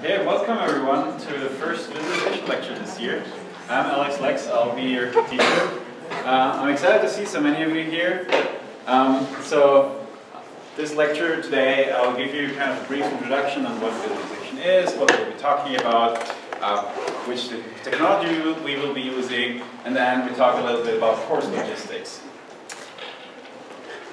Hey, welcome everyone to the first visualization lecture this year. I'm Alex Lex, I'll be your teacher. Uh, I'm excited to see so many of you here. Um, so, this lecture today, I'll give you kind of a brief introduction on what visualization is, what we'll be talking about, uh, which technology we will be using, and then we talk a little bit about course logistics.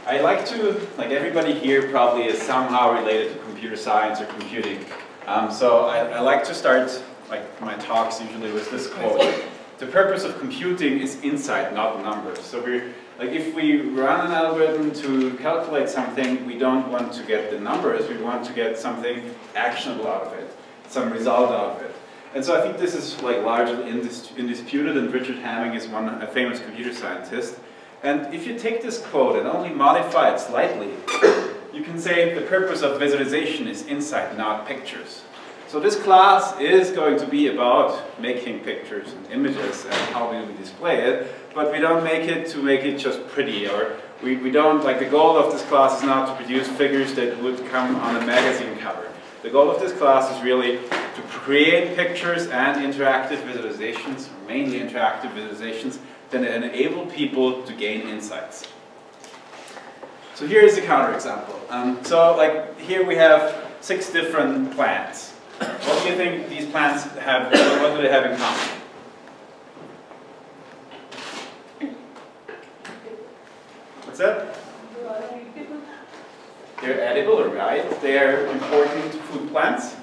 I like to, like everybody here probably is somehow related to computer science or computing. Um, so I, I, like to start like my talks usually with this quote. The purpose of computing is insight, not numbers. So we're like if we run an algorithm to calculate something, we don't want to get the numbers, we want to get something actionable out of it, some result out of it. And so I think this is like largely indis indisputed and Richard Hamming is one a famous computer scientist. And if you take this quote and only modify it slightly, you can say the purpose of visualization is insight, not pictures. So this class is going to be about making pictures and images and how we display it, but we don't make it to make it just pretty or we, we don't, like the goal of this class is not to produce figures that would come on a magazine cover. The goal of this class is really to create pictures and interactive visualizations, mainly interactive visualizations, that enable people to gain insights. So here is a counterexample. Um, so like here we have six different plants. What do you think these plants have, what do they have in common? What's that? They're edible, right? They're important food plants.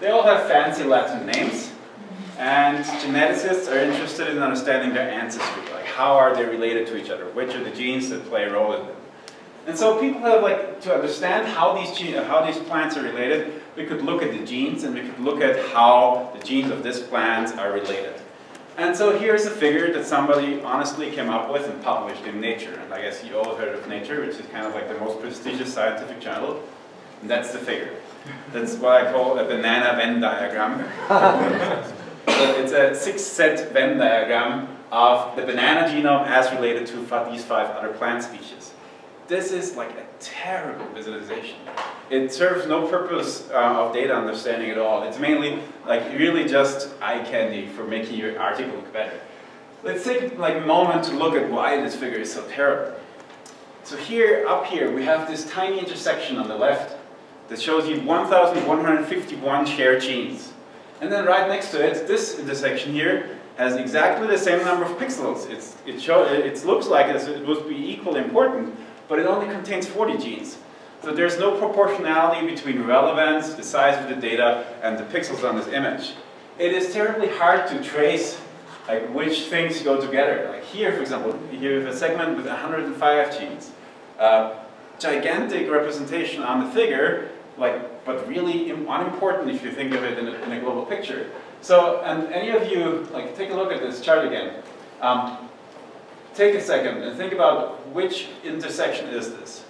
They all have fancy Latin names. And geneticists are interested in understanding their ancestry, how are they related to each other, which are the genes that play a role in them. And so people have like to understand how these genes, how these plants are related. We could look at the genes and we could look at how the genes of this plant are related. And so here's a figure that somebody honestly came up with and published in Nature. And I guess you all heard of Nature, which is kind of like the most prestigious scientific journal. And that's the figure. That's what I call a banana Venn diagram. So it's a six-set Venn diagram of the banana genome as related to these five other plant species. This is like a terrible visualization. It serves no purpose uh, of data understanding at all. It's mainly like really just eye candy for making your article look better. Let's take like a moment to look at why this figure is so terrible. So here, up here, we have this tiny intersection on the left that shows you 1,151 shared genes. And then right next to it, this intersection here has exactly the same number of pixels. It's, it, show, it looks like it would be equally important, but it only contains 40 genes. So there's no proportionality between relevance, the size of the data, and the pixels on this image. It is terribly hard to trace like which things go together. Like here, for example, you have a segment with 105 genes. Uh, gigantic representation on the figure, like, but really unimportant if you think of it in a, in a global picture. So, and any of you, like, take a look at this chart again. Um, take a second and think about which intersection is this?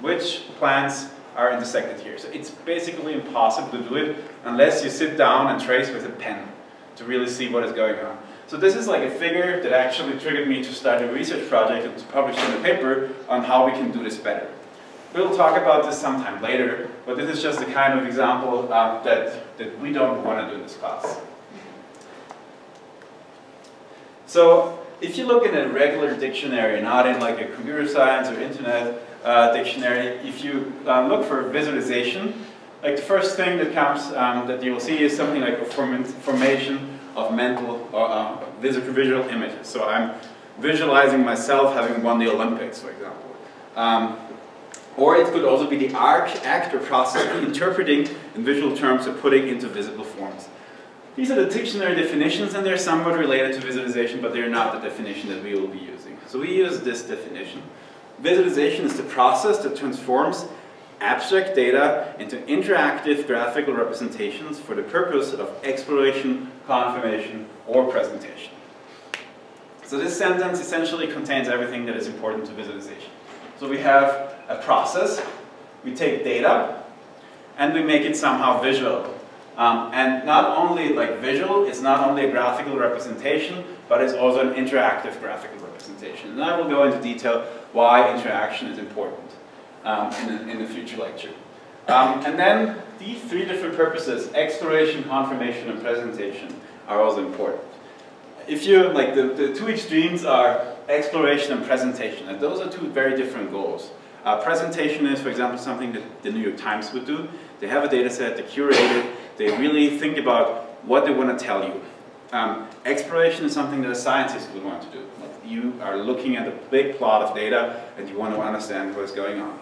Which plants are intersected here? So it's basically impossible to do it unless you sit down and trace with a pen to really see what is going on. So this is like a figure that actually triggered me to start a research project and to publish in a paper on how we can do this better. We'll talk about this sometime later, but this is just a kind of example uh, that, that we don't want to do in this class. So if you look in a regular dictionary, not in like a computer science or internet uh, dictionary, if you uh, look for visualization, like the first thing that comes um, that you will see is something like a form formation of mental or uh, visual images. So I'm visualizing myself having won the Olympics, for example. Um, or it could also be the act or process of interpreting in visual terms or putting into visible forms. These are the dictionary definitions and they're somewhat related to visualization, but they're not the definition that we will be using. So we use this definition. Visualization is the process that transforms abstract data into interactive graphical representations for the purpose of exploration, confirmation, or presentation. So this sentence essentially contains everything that is important to visualization. So we have a process, we take data, and we make it somehow visual. Um, and not only like visual, it's not only a graphical representation, but it's also an interactive graphical representation. And I will go into detail why interaction is important um, in, a, in future lecture. Um, and then these three different purposes, exploration, confirmation, and presentation, are also important. If you, like, the, the two extremes are exploration and presentation, and those are two very different goals. Uh, presentation is, for example, something that the New York Times would do. They have a data set, they curate it, they really think about what they want to tell you. Um, exploration is something that a scientist would want to do. You are looking at a big plot of data and you want to understand what's going on.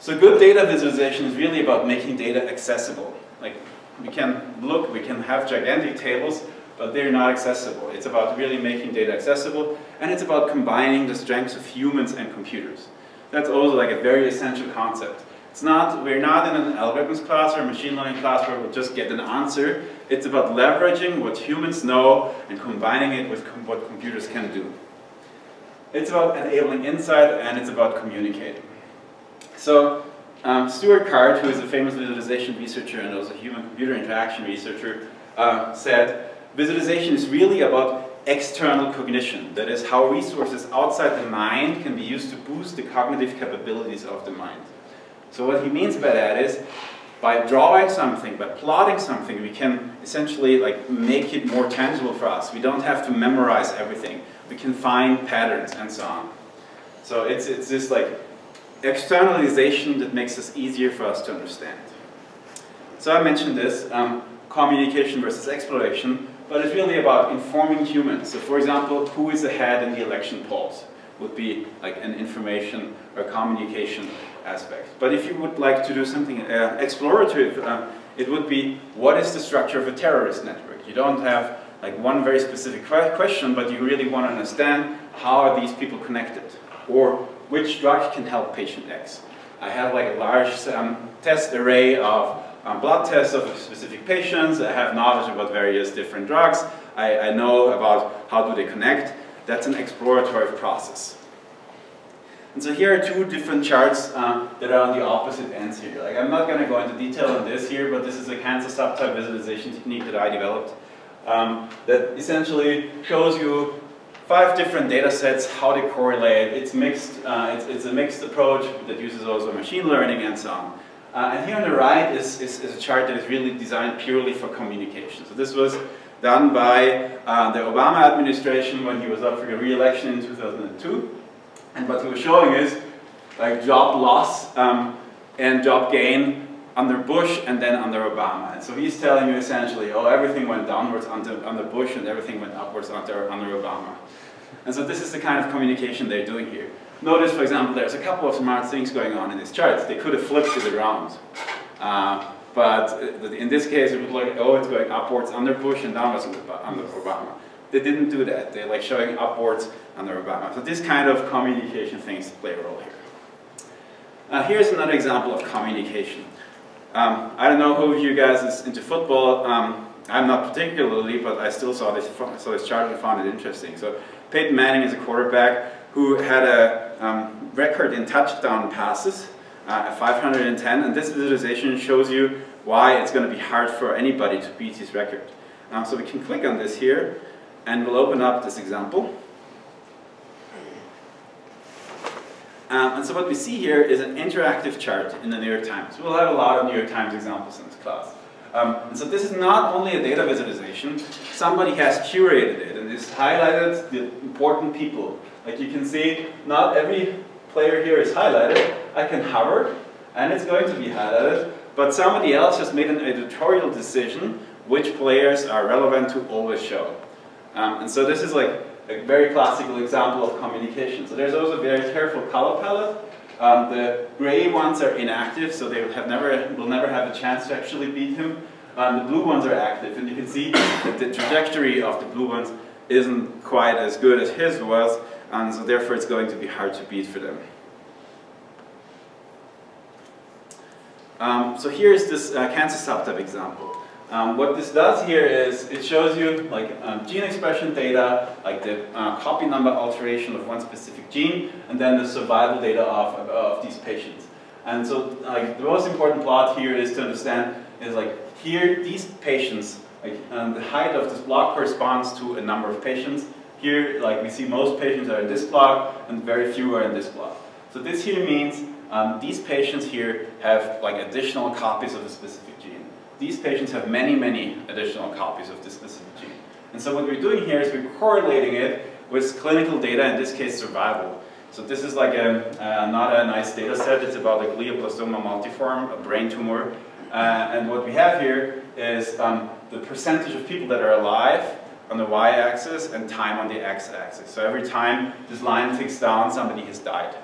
So good data visualization is really about making data accessible. Like we can look, we can have gigantic tables, but they're not accessible. It's about really making data accessible, and it's about combining the strengths of humans and computers. That's also like a very essential concept. It's not, we're not in an algorithms class or a machine learning class where we'll just get an answer. It's about leveraging what humans know and combining it with com what computers can do. It's about enabling insight and it's about communicating. So um, Stuart Card, who is a famous visualization researcher and also human-computer interaction researcher, uh, said, visualization is really about external cognition. That is how resources outside the mind can be used to boost the cognitive capabilities of the mind. So what he means by that is, by drawing something, by plotting something, we can essentially like make it more tangible for us. We don't have to memorize everything. We can find patterns and so on. So it's, it's this like externalization that makes it easier for us to understand. So I mentioned this, um, communication versus exploration, but it's really about informing humans. So for example, who is ahead in the election polls would be like an information or communication aspect. But if you would like to do something uh, explorative, uh, it would be what is the structure of a terrorist network? You don't have like one very specific question, but you really want to understand how are these people connected? Or which drug can help patient X? I have like a large um, test array of um, blood tests of specific patients. I have knowledge about various different drugs. I, I know about how do they connect. That's an exploratory process. And so here are two different charts uh, that are on the opposite ends here. Like I'm not going to go into detail on this here, but this is a cancer subtype visualization technique that I developed um, that essentially shows you five different data sets, how they correlate. It's mixed. Uh, it's, it's, a mixed approach that uses also machine learning and so on. Uh, and here on the right is, is, is, a chart that is really designed purely for communication. So this was done by uh, the Obama administration when he was up for re-election in 2002. And what he was showing is like job loss um, and job gain under Bush and then under Obama. And so he's telling you essentially, oh, everything went downwards under, under Bush and everything went upwards under, under Obama. And so this is the kind of communication they're doing here. Notice, for example, there's a couple of smart things going on in this chart. They could have flipped it around. Uh, but in this case, it was like, oh, it's going upwards under Bush and downwards under Obama. They didn't do that. They're like showing upwards under Obama. So this kind of communication things play a role here. Uh, here's another example of communication. Um, I don't know who of you guys is into football. Um, I'm not particularly, but I still saw this, saw this chart and found it interesting. So Peyton Manning is a quarterback who had a um, record in touchdown passes uh, at 510, and this visualization shows you why it's going to be hard for anybody to beat his record. Um, so we can click on this here, and we'll open up this example. Um, and so what we see here is an interactive chart in the New York Times. We'll have a lot of New York Times examples in this class. Um, and so this is not only a data visualization, somebody has curated it and it's highlighted the important people. Like you can see, not every player here is highlighted. I can hover and it's going to be highlighted, but somebody else has made an editorial decision which players are relevant to always show. Um, and so this is like a very classical example of communication. So there's also a very careful color palette. Um, the gray ones are inactive, so they have never, will never have a chance to actually beat him. Um, the blue ones are active, and you can see that the trajectory of the blue ones isn't quite as good as his was, and so therefore it's going to be hard to beat for them. Um, so here's this uh, cancer subtype example. Um, what this does here is it shows you like um, gene expression data, like the uh, copy number alteration of one specific gene, and then the survival data of, of these patients. And so like the most important plot here is to understand is like here these patients, like the height of this block corresponds to a number of patients. Here like we see most patients are in this block and very few are in this block. So this here means um, these patients here have like additional copies of a specific gene. These patients have many, many additional copies of this specific gene. And so what we're doing here is we're correlating it with clinical data, in this case survival. So this is like a, uh, not a nice data set, it's about a glioblastoma multiforme, a brain tumor. Uh, and what we have here is um, the percentage of people that are alive on the y-axis and time on the x-axis. So every time this line ticks down, somebody has died.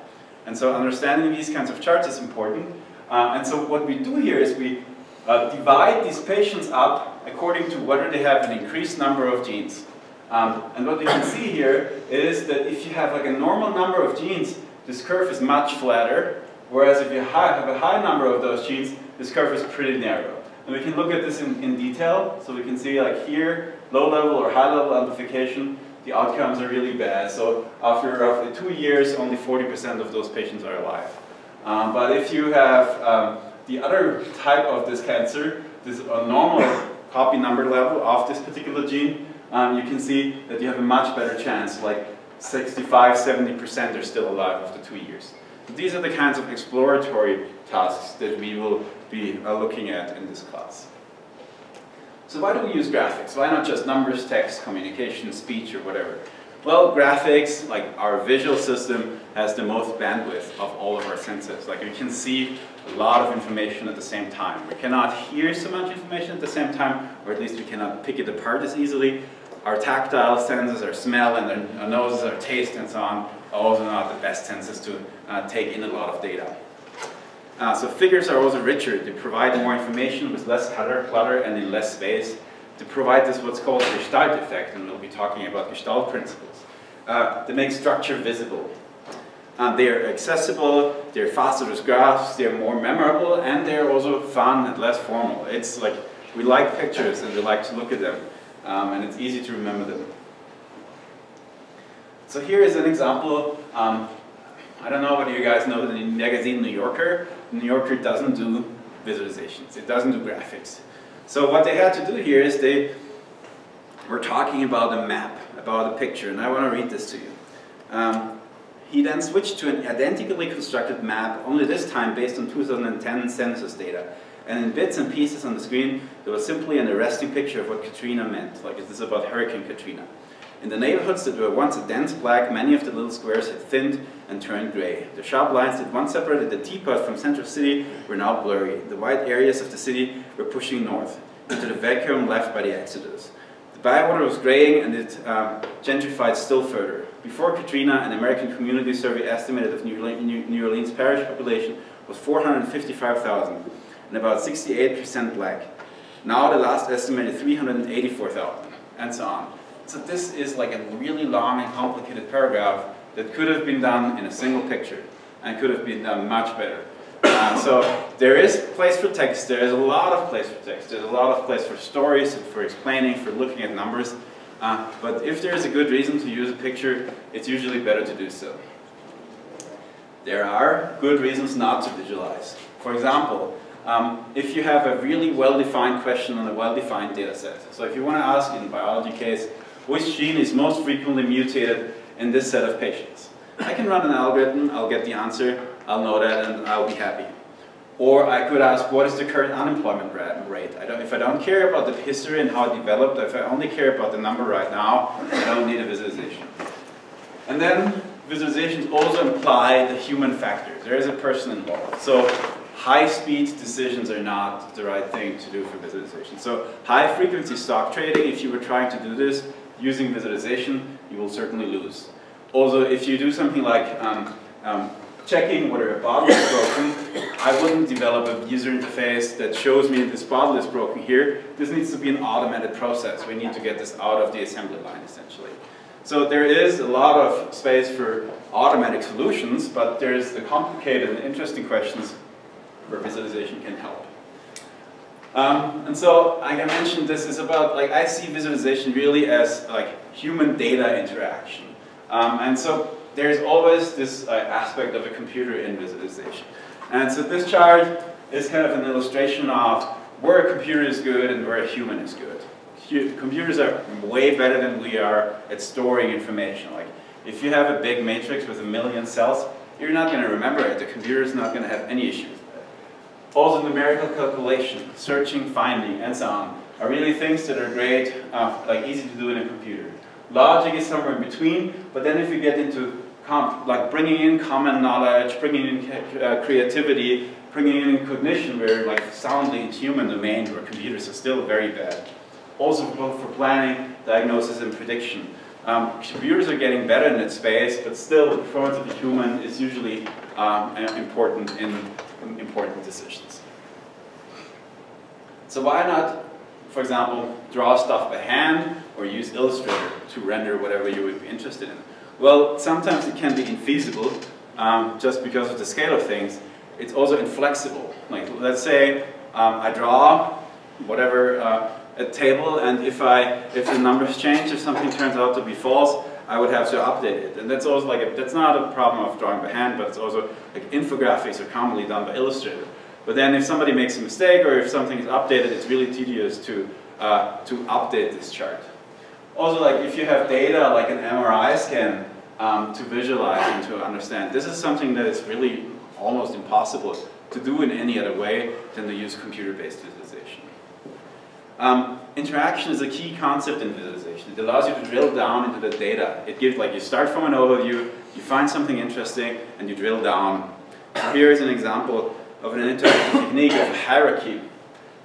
And so understanding these kinds of charts is important. Uh, and so what we do here is we uh, divide these patients up according to whether they have an increased number of genes. Um, and what you can see here is that if you have like a normal number of genes, this curve is much flatter, whereas if you have a high number of those genes, this curve is pretty narrow. And we can look at this in, in detail, so we can see like here, low level or high level amplification, the outcomes are really bad. So after roughly two years, only 40% of those patients are alive. Um, but if you have um, the other type of this cancer, this normal copy number level of this particular gene, um, you can see that you have a much better chance, like 65, 70% are still alive after two years. These are the kinds of exploratory tasks that we will be uh, looking at in this class. So why do we use graphics? Why not just numbers, text, communication, speech, or whatever? Well, graphics, like our visual system, has the most bandwidth of all of our senses. Like we can see a lot of information at the same time. We cannot hear so much information at the same time, or at least we cannot pick it apart as easily. Our tactile senses, our smell, and our noses, our taste, and so on, are also not the best senses to uh, take in a lot of data. Uh, so figures are also richer. They provide more information with less color, clutter, and in less space to provide this what's called the Gestalt effect, and we'll be talking about Gestalt principles. Uh, they make structure visible. Uh, they're accessible, they're faster as graphs, they're more memorable, and they're also fun and less formal. It's like, we like pictures and we like to look at them, um, and it's easy to remember them. So here is an example. Um, I don't know whether you guys know the magazine New Yorker. New Yorker doesn't do visualizations. It doesn't do graphics. So what they had to do here is they were talking about a map, about a picture, and I want to read this to you. Um, he then switched to an identically constructed map, only this time based on 2010 census data. And in bits and pieces on the screen, there was simply an arresting picture of what Katrina meant. Like, is this about Hurricane Katrina? In the neighborhoods that were once a dense black, many of the little squares had thinned and turned gray. The sharp lines that once separated the teapot from Central City were now blurry. The white areas of the city were pushing north, into the vacuum left by the exodus. The bywater was graying and it um, gentrified still further. Before Katrina, an American community survey estimated of New Orleans parish population was 455,000 and about 68% black. Now the last estimated 384,000 and so on. So this is like a really long and complicated paragraph that could have been done in a single picture and could have been done much better. Uh, so there is place for text, there is a lot of place for text, there's a lot of place for stories, and for explaining, for looking at numbers. Uh, but if there is a good reason to use a picture, it's usually better to do so. There are good reasons not to visualize. For example, um, if you have a really well-defined question on a well-defined data set. So if you want to ask in biology case, which gene is most frequently mutated in this set of patients. I can run an algorithm, I'll get the answer, I'll know that, and I'll be happy. Or I could ask, what is the current unemployment rate? I don't, if I don't care about the history and how it developed, if I only care about the number right now, I don't need a visualization. And then visualizations also imply the human factor. There is a person involved. So high-speed decisions are not the right thing to do for visualization. So high-frequency stock trading, if you were trying to do this, using visualization, you will certainly lose. Also, if you do something like um, um, checking whether a bottle is broken, I wouldn't develop a user interface that shows me this bottle is broken here. This needs to be an automated process. We need to get this out of the assembly line, essentially. So there is a lot of space for automatic solutions, but there's the complicated and interesting questions where visualization can help. Um, and so, like I mentioned, this is about, like, I see visualization really as, like, human data interaction. Um, and so, there's always this uh, aspect of a computer in visualization. And so this chart is kind of an illustration of where a computer is good and where a human is good. computers are way better than we are at storing information. Like, if you have a big matrix with a million cells, you're not going to remember it. The computer is not going to have any issue with that. Also numerical calculation, searching, finding, and so on are really things that are great, uh, like easy to do in a computer. Logic is somewhere in between, but then if you get into like bringing in common knowledge, bringing in uh, creativity, bringing in cognition, we're like soundly in human domain where computers are still very bad. Also both for planning, diagnosis, and prediction. Um, computers are getting better in that space, but still the performance of the human is usually um, important in important decisions. So why not, for example, draw stuff by hand or use Illustrator to render whatever you would be interested in? Well, sometimes it can be infeasible um, just because of the scale of things. It's also inflexible. Like, let's say um, I draw whatever uh, a table, and if I if the numbers change, if something turns out to be false, I would have to update it. And that's also like a, that's not a problem of drawing by hand, but it's also like infographics are commonly done by Illustrator. But then if somebody makes a mistake or if something is updated, it's really tedious to uh, to update this chart. Also, like if you have data like an MRI scan um, to visualize and to understand, this is something that is really almost impossible to do in any other way than to use computer-based. Um, interaction is a key concept in visualization. It allows you to drill down into the data. It gives, like, you start from an overview, you find something interesting, and you drill down. Here is an example of an interactive technique of hierarchy.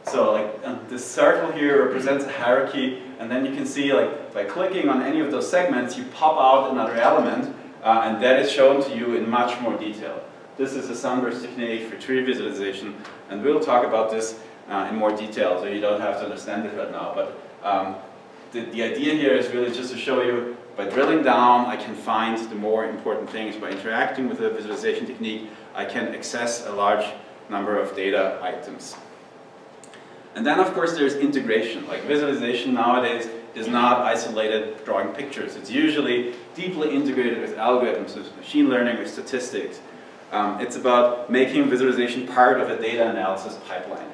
So, like, um, this circle here represents a hierarchy, and then you can see, like, by clicking on any of those segments, you pop out another element, uh, and that is shown to you in much more detail. This is a sunburst technique for tree visualization, and we'll talk about this uh, in more detail, so you don't have to understand it right now. But um, the, the idea here is really just to show you, by drilling down, I can find the more important things. By interacting with the visualization technique, I can access a large number of data items. And then, of course, there's integration. Like visualization nowadays is not isolated drawing pictures. It's usually deeply integrated with algorithms, with machine learning, with statistics. Um, it's about making visualization part of a data analysis pipeline.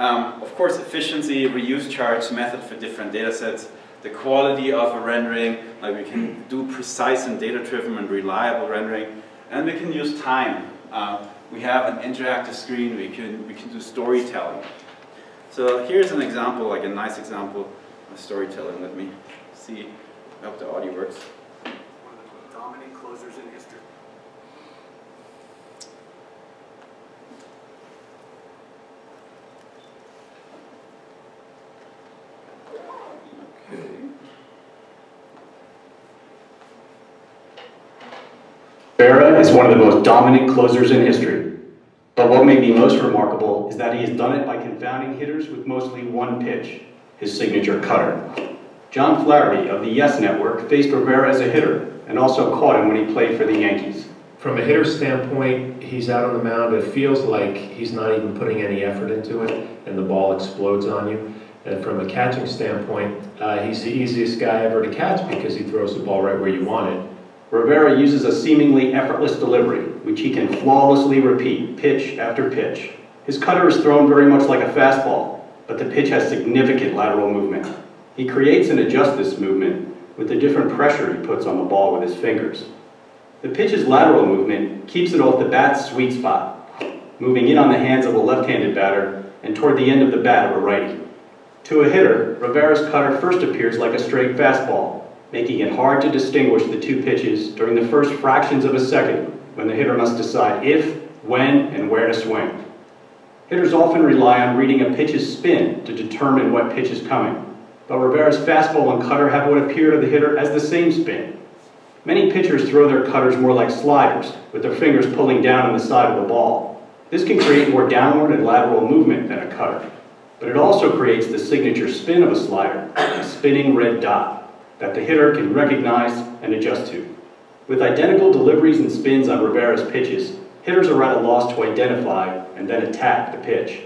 Um, of course, efficiency, reuse charts, method for different data sets, the quality of a rendering, like we can do precise and data-driven and reliable rendering, and we can use time. Uh, we have an interactive screen, we can, we can do storytelling. So here's an example, like a nice example of storytelling. Let me see, I hope the audio works. One of the dominant closers in history. Rivera is one of the most dominant closers in history. But what may be most remarkable is that he has done it by confounding hitters with mostly one pitch, his signature cutter. John Flaherty of the Yes Network faced Rivera as a hitter and also caught him when he played for the Yankees. From a hitter standpoint, he's out on the mound. It feels like he's not even putting any effort into it, and the ball explodes on you. And from a catching standpoint, uh, he's the easiest guy ever to catch because he throws the ball right where you want it. Rivera uses a seemingly effortless delivery, which he can flawlessly repeat pitch after pitch. His cutter is thrown very much like a fastball, but the pitch has significant lateral movement. He creates and adjusts this movement with the different pressure he puts on the ball with his fingers. The pitch's lateral movement keeps it off the bat's sweet spot, moving in on the hands of a left-handed batter and toward the end of the bat of a righty. To a hitter, Rivera's cutter first appears like a straight fastball, making it hard to distinguish the two pitches during the first fractions of a second when the hitter must decide if, when, and where to swing. Hitters often rely on reading a pitch's spin to determine what pitch is coming, but Rivera's fastball and cutter have what appear to the hitter as the same spin. Many pitchers throw their cutters more like sliders, with their fingers pulling down on the side of the ball. This can create more downward and lateral movement than a cutter, but it also creates the signature spin of a slider, a spinning red dot that the hitter can recognize and adjust to. With identical deliveries and spins on Rivera's pitches, hitters are at a loss to identify and then attack the pitch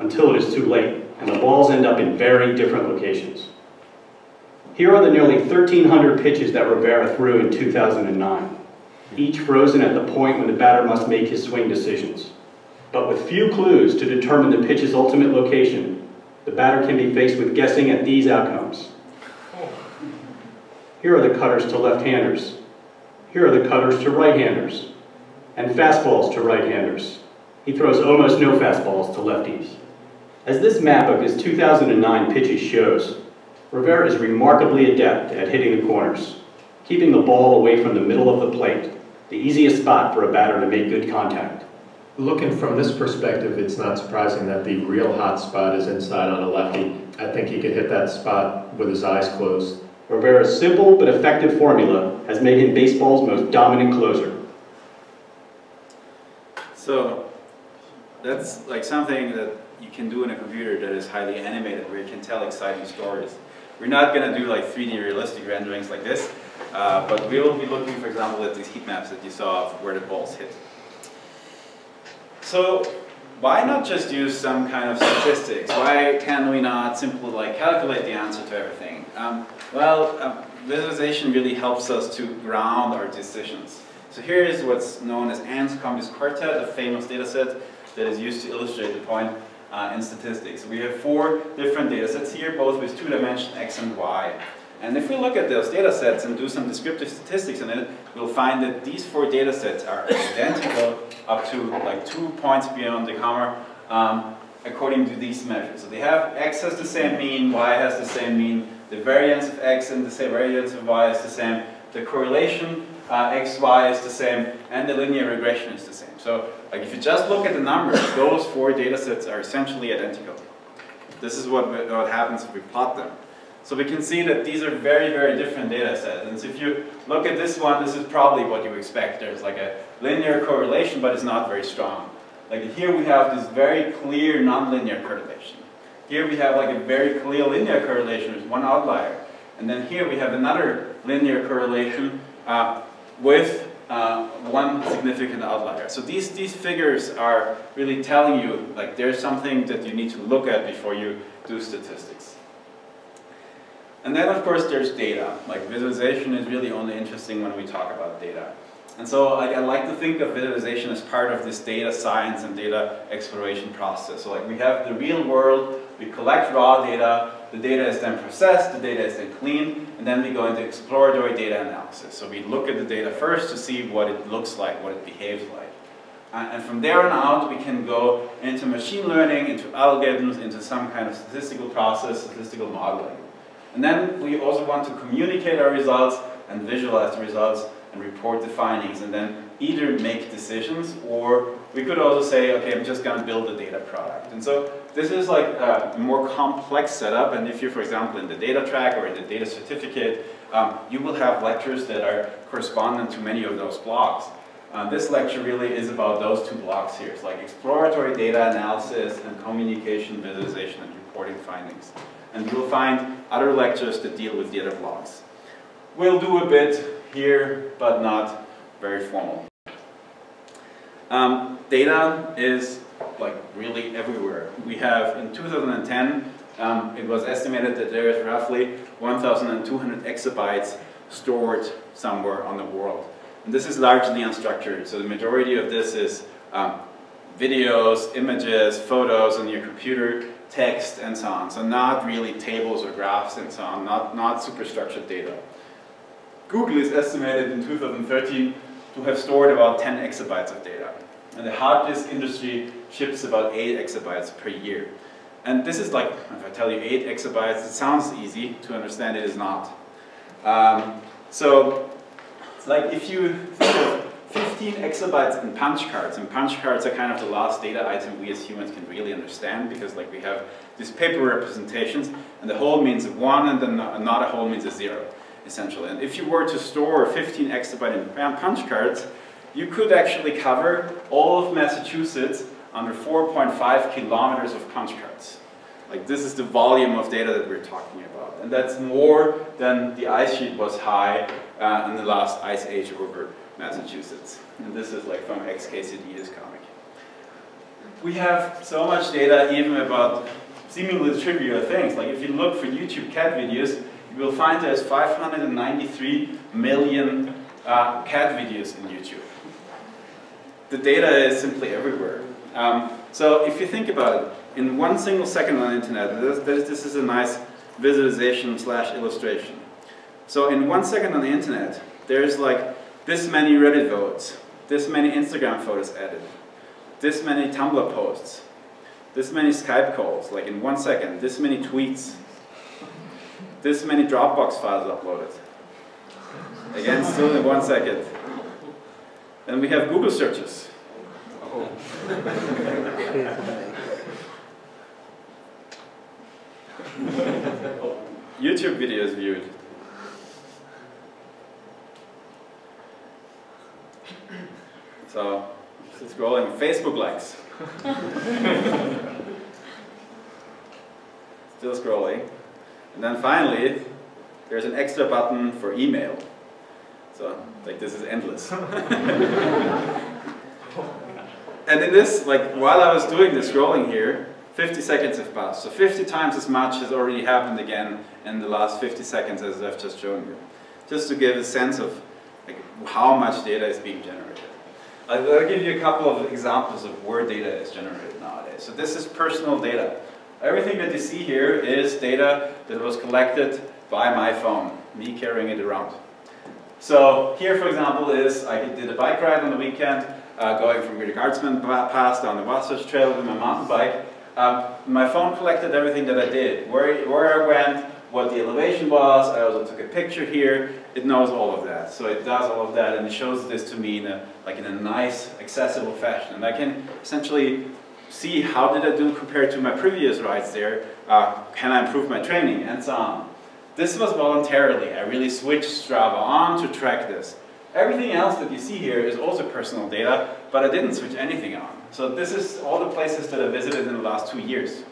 until it is too late and the balls end up in very different locations. Here are the nearly 1,300 pitches that Rivera threw in 2009, each frozen at the point when the batter must make his swing decisions. But with few clues to determine the pitch's ultimate location, the batter can be faced with guessing at these outcomes. Here are the cutters to left-handers. Here are the cutters to right-handers and fastballs to right-handers. He throws almost no fastballs to lefties. As this map of his 2009 pitches shows, Rivera is remarkably adept at hitting the corners, keeping the ball away from the middle of the plate, the easiest spot for a batter to make good contact. Looking from this perspective, it's not surprising that the real hot spot is inside on a lefty. I think he could hit that spot with his eyes closed. Rivera's simple but effective formula has made him baseball's most dominant closer. So that's like something that you can do in a computer that is highly animated, where you can tell exciting stories. We're not going to do like 3D realistic renderings like this, uh, but we will be looking, for example, at these heat maps that you saw of where the balls hit. So why not just use some kind of statistics? Why can we not simply like calculate the answer to everything? Um, well, um, visualization really helps us to ground our decisions. So here is what's known as Anscombe's quartet, a famous data set that is used to illustrate the point uh, in statistics. We have four different data sets here, both with two dimensions x and y. And if we look at those data sets and do some descriptive statistics in it, we'll find that these four data sets are identical up to like two points beyond the comma um, according to these measures. So they have x has the same mean, y has the same mean, the variance of x and the same variance of y is the same, the correlation uh, x, y is the same, and the linear regression is the same. So like if you just look at the numbers, those four data sets are essentially identical. This is what, what happens if we plot them. So we can see that these are very, very different data sets. And so if you look at this one, this is probably what you expect. There's like a linear correlation, but it's not very strong. Like here we have this very clear nonlinear correlation. Here we have like a very clear linear correlation with one outlier. And then here we have another linear correlation uh, with uh, one significant outlier. So these, these figures are really telling you like there's something that you need to look at before you do statistics. And then of course there's data. Like visualization is really only interesting when we talk about data. And so like, I like to think of visualization as part of this data science and data exploration process. So like we have the real world, we collect raw data, the data is then processed, the data is then cleaned, and then we go into exploratory data analysis. So we look at the data first to see what it looks like, what it behaves like. And from there on out, we can go into machine learning, into algorithms, into some kind of statistical process, statistical modeling. And then we also want to communicate our results and visualize the results and report the findings and then either make decisions or we could also say, okay, I'm just going to build a data product. And so this is like a more complex setup and if you're, for example, in the data track or in the data certificate, um, you will have lectures that are correspondent to many of those blocks. Uh, this lecture really is about those two blocks here. It's like exploratory data analysis and communication, visualization, and reporting findings. And you'll find other lectures that deal with the other blocks. We'll do a bit here, but not very formal. Um, data is like really everywhere. We have in 2010, um, it was estimated that there is roughly 1,200 exabytes stored somewhere on the world. And this is largely unstructured, so the majority of this is um, videos, images, photos on your computer, text, and so on. So not really tables or graphs and so on, not, not superstructured data. Google is estimated in 2013 to have stored about 10 exabytes of data. And the hard disk industry ships about 8 exabytes per year. And this is like, if I tell you 8 exabytes, it sounds easy to understand, it is not. Um, so, like if you think of 15 exabytes in punch cards, and punch cards are kind of the last data item we as humans can really understand because like we have these paper representations, and the whole means 1 and then not a whole means a 0 essentially. And if you were to store 15 exabyte in punch cards, you could actually cover all of Massachusetts under 4.5 kilometers of cards. Like this is the volume of data that we're talking about. And that's more than the ice sheet was high uh, in the last ice age over Massachusetts. And this is like from XKCD's comic. We have so much data even about seemingly trivial things. Like if you look for YouTube cat videos, you will find there's 593 million uh, cat videos in YouTube. The data is simply everywhere. Um, so if you think about it, in one single second on the internet, this, this is a nice visualization slash illustration. So in one second on the internet, there's like this many Reddit votes, this many Instagram photos added, this many Tumblr posts, this many Skype calls, like in one second, this many tweets, this many Dropbox files uploaded. Again, still in one second. Then we have Google searches. YouTube videos viewed. So, scrolling. Facebook likes. still scrolling. And then finally, there's an extra button for email. So, like this is endless. and in this, like while I was doing the scrolling here, 50 seconds have passed. So 50 times as much has already happened again in the last 50 seconds as I've just shown you. Just to give a sense of like, how much data is being generated. I'll give you a couple of examples of where data is generated nowadays. So this is personal data. Everything that you see here is data that was collected by my phone, me carrying it around. So here, for example, is I did a bike ride on the weekend, uh, going from the Guardsman Pass down the Wasatch Trail with my mountain bike. Um, my phone collected everything that I did, where, where I went, what the elevation was. I also took a picture here. It knows all of that. So it does all of that and it shows this to me in a, like in a nice, accessible fashion. And I can essentially see how did I do compared to my previous rides there. Uh, can I improve my training and so on. This was voluntarily. I really switched Strava on to track this. Everything else that you see here is also personal data, but I didn't switch anything on. So this is all the places that I visited in the last two years.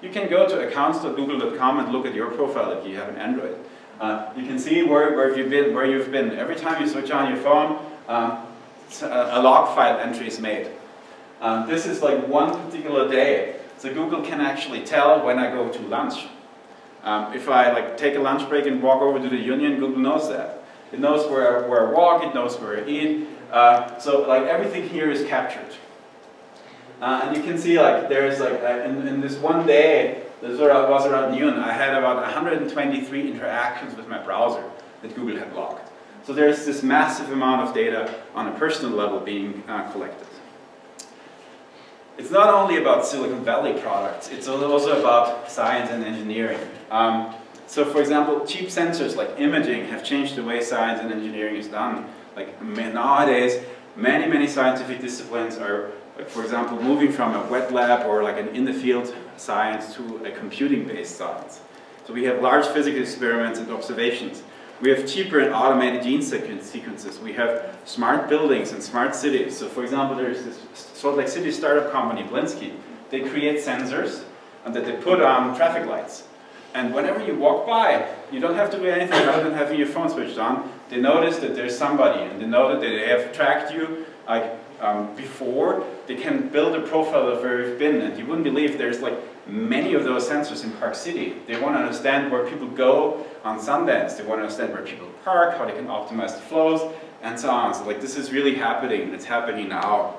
You can go to accounts.google.com and look at your profile if you have an Android. Uh, you can see where, where, you've been, where you've been. Every time you switch on your phone, um, a log file entry is made. Um, this is like one particular day. So Google can actually tell when I go to lunch. Um, if I like take a lunch break and walk over to the Union, Google knows that. It knows where, where I walk, it knows where I eat. Uh, so like everything here is captured. Uh, and you can see like there's like uh, in, in, this one day, this was around noon, I had about 123 interactions with my browser that Google had logged. So there's this massive amount of data on a personal level being uh, collected. It's not only about Silicon Valley products, it's also about science and engineering. Um, so for example, cheap sensors like imaging have changed the way science and engineering is done. Like nowadays, many, many scientific disciplines are like for example, moving from a wet lab or like an in-the-field science to a computing-based science. So we have large physical experiments and observations. We have cheaper and automated gene sequences. We have smart buildings and smart cities. So for example, there's this Salt Lake City startup company, Blyncsy. They create sensors and that they put on traffic lights. And whenever you walk by, you don't have to do anything other than having your phone switched on. They notice that there's somebody and they know that they have tracked you like um, before, they can build a profile of where you've been. And you wouldn't believe there's like many of those sensors in Park City. They want to understand where people go on Sundance. They want to understand where people park, how they can optimize the flows, and so on. So like this is really happening, and it's happening now.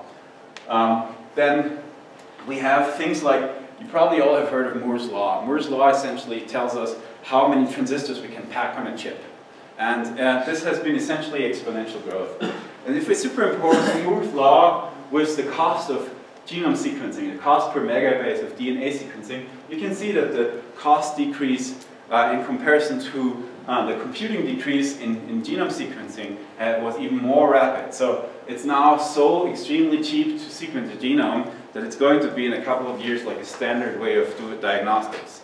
Um, then we have things like, you probably all have heard of Moore's Law. Moore's Law essentially tells us how many transistors we can pack on a chip. And uh, this has been essentially exponential growth. And if we superimpose Moore's law with the cost of genome sequencing, the cost per megabase of DNA sequencing, you can see that the cost decrease uh, in comparison to uh, the computing decrease in, in genome sequencing uh, was even more rapid. So it's now so extremely cheap to sequence a genome that it's going to be in a couple of years like a standard way of doing diagnostics.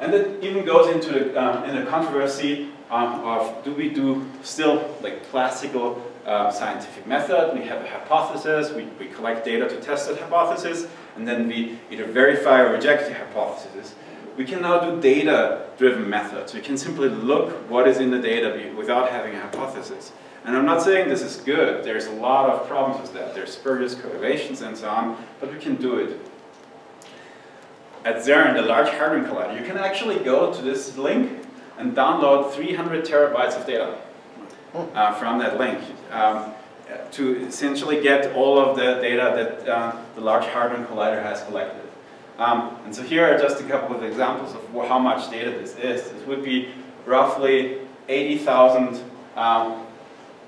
And it even goes into the, um, in a controversy um, of do we do still like classical uh, scientific method, we have a hypothesis, we, we collect data to test that hypothesis, and then we either verify or reject the hypothesis. We can now do data-driven methods. We can simply look what is in the data without having a hypothesis. And I'm not saying this is good. There's a lot of problems with that. There's spurious correlations and so on, but we can do it. At CERN, the Large Hadron Collider, you can actually go to this link and download 300 terabytes of data uh, from that link um, to essentially get all of the data that uh, the Large Hadron Collider has collected. Um, and so here are just a couple of examples of how much data this is. This would be roughly 80,000 um,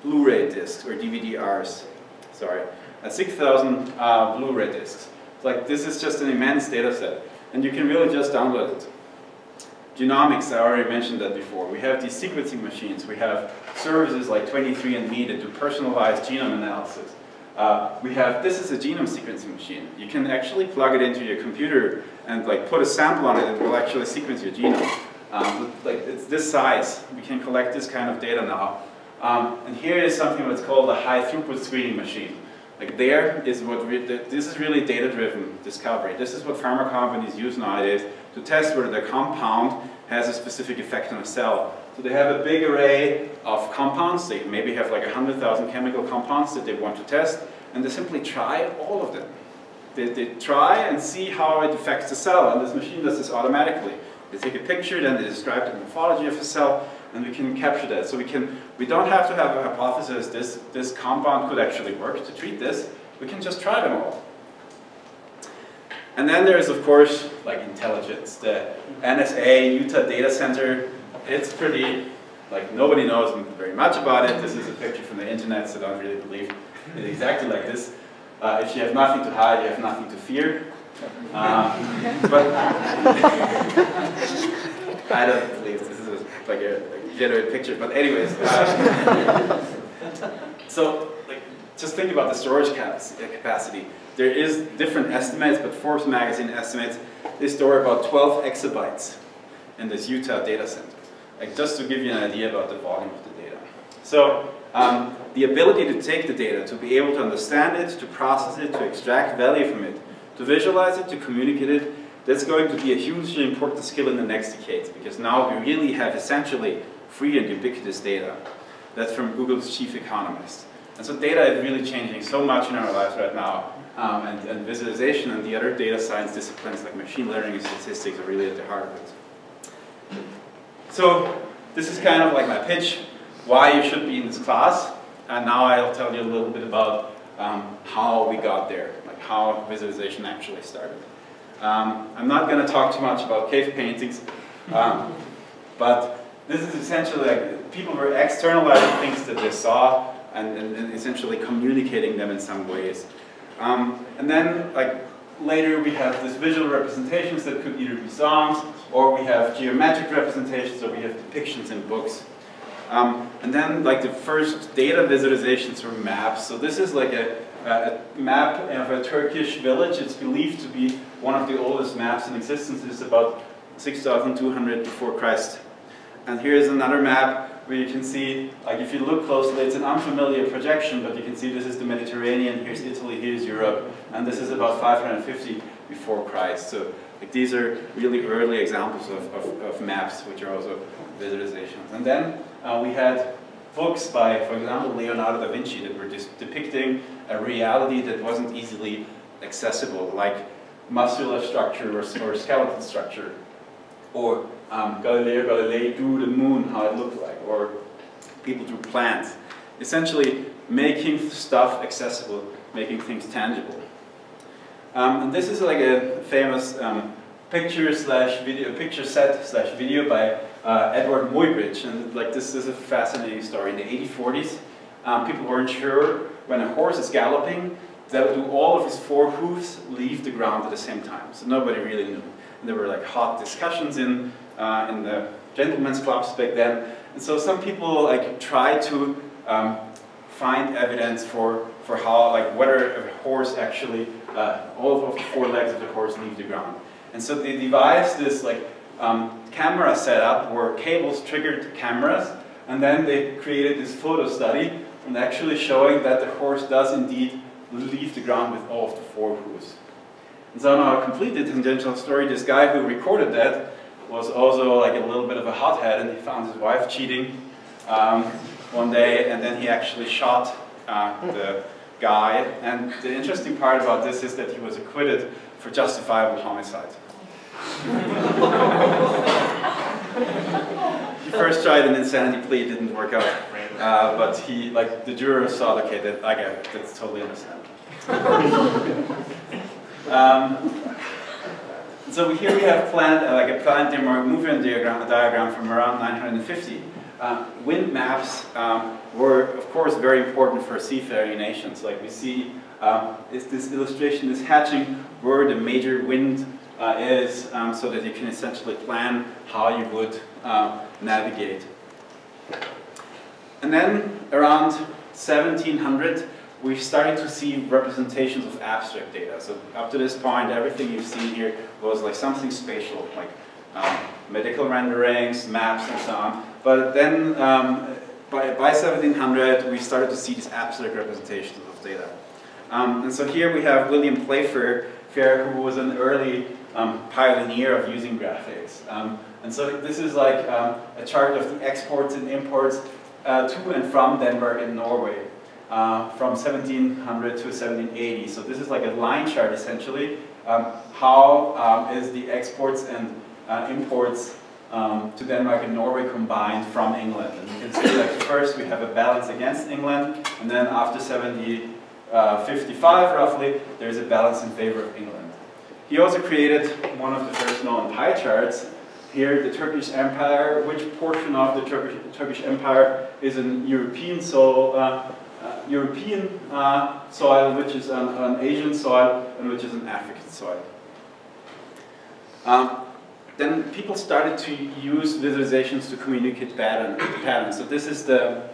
Blu-ray discs or DVD-Rs, sorry, uh, 6,000 uh, Blu-ray discs. Like this is just an immense data set, and you can really just download it. Genomics, I already mentioned that before. We have these sequencing machines. We have services like 23andMe that do personalized genome analysis. Uh, we have, this is a genome sequencing machine. You can actually plug it into your computer and like put a sample on it, it will actually sequence your genome. Um, like it's this size, we can collect this kind of data now. Um, and here is something that's called a high throughput screening machine. Like there is what, this is really data-driven discovery. This is what pharma companies use nowadays to test whether the compound has a specific effect on a cell. So they have a big array of compounds. They maybe have like 100,000 chemical compounds that they want to test, and they simply try all of them. They, they try and see how it affects the cell, and this machine does this automatically. They take a picture, then they describe the morphology of the cell, and we can capture that. So we can, we don't have to have a hypothesis this, this compound could actually work to treat this. We can just try them all. And then there's, of course, like intelligence. The NSA Utah Data Center, it's pretty, like nobody knows very much about it. This is a picture from the internet, so don't really believe it exactly like this. Uh, if you have nothing to hide, you have nothing to fear. Uh, but I don't believe this is like a, a generated pictures. But anyways, uh, so like, just think about the storage caps capacity. There is different estimates, but Forbes magazine estimates they store about 12 exabytes in this Utah data center. Like just to give you an idea about the volume of the data. So um, the ability to take the data, to be able to understand it, to process it, to extract value from it, to visualize it, to communicate it, that's going to be a hugely important skill in the next decades because now we really have essentially free and ubiquitous data. That's from Google's chief economist. And so data is really changing so much in our lives right now um, and, and, visualization and the other data science disciplines like machine learning and statistics are really at the heart of it. So this is kind of like my pitch, why you should be in this class. And now I'll tell you a little bit about um, how we got there, like how visualization actually started. Um, I'm not going to talk too much about cave paintings, um, but this is essentially like people were externalizing things that they saw and, and, and essentially communicating them in some ways. Um, and then, like, later we have these visual representations that could either be songs, or we have geometric representations, or we have depictions in books. Um, and then, like, the first data visualizations were maps. So this is like a, a map of a Turkish village. It's believed to be one of the oldest maps in existence. It's about 6,200 before Christ. And here's another map where you can see, like if you look closely, it's an unfamiliar projection, but you can see this is the Mediterranean, here's Italy, here's Europe, and this is about 550 before Christ. So like, these are really early examples of, of, of maps, which are also visualizations. And then uh, we had books by, for example, Leonardo da Vinci that were just depicting a reality that wasn't easily accessible, like muscular structure or, or skeletal structure, or um, Galileo Galilei drew the moon, how it looked like, or people drew plants. Essentially, making stuff accessible, making things tangible. Um, and this is like a famous um, picture slash video, picture set slash video by uh, Eadweard Muybridge, and like this is a fascinating story. In the 1840s, um, people weren't sure when a horse is galloping, that do all of his four hooves leave the ground at the same time. So nobody really knew. And there were like hot discussions in uh, in the gentlemen's clubs back then. And so some people like try to um, find evidence for, for how, like whether a horse actually, uh, all of the four legs of the horse leave the ground. And so they devised this like um, camera setup where cables triggered cameras and then they created this photo study and actually showing that the horse does indeed leave the ground with all of the four hooves. And so now a completely tangential story, this guy who recorded that was also like a little bit of a hothead and he found his wife cheating um, one day and then he actually shot uh, the guy. And the interesting part about this is that he was acquitted for justifiable homicide. he first tried an insanity plea, didn't work out. Uh, but he, like, the jurors saw, okay, that, I get that's totally understandable. um, so here we have planned, uh, like a planned movement diagram, diagram from around 950. Uh, uh, wind maps um, were, of course, very important for seafaring nations. Like we see um, is this illustration, is hatching, where the major wind uh, is, um, so that you can essentially plan how you would um, navigate. And then around 1700, we started to see representations of abstract data. So up to this point, everything you've seen here was like something spatial, like um, medical renderings, maps, and so on. But then um, by, by 1700, we started to see these abstract representations of data. Um, and so here we have William Playfair, who was an early um, pioneer of using graphics. Um, and so this is like um, a chart of the exports and imports uh, to and from Denmark and Norway uh, from 1700 to 1780. So this is like a line chart essentially. Um, how um, is the exports and uh, imports um, to Denmark and Norway combined from England? And you can see that first we have a balance against England, and then after 70, uh, 55 roughly, there's a balance in favor of England. He also created one of the first known pie charts. Here, the Turkish Empire, which portion of the Turkish, Turkish Empire is in European soil, uh, European uh, soil, which is an, an, Asian soil, and which is an African soil. Um, then people started to use visualizations to communicate pattern, patterns. So this is the,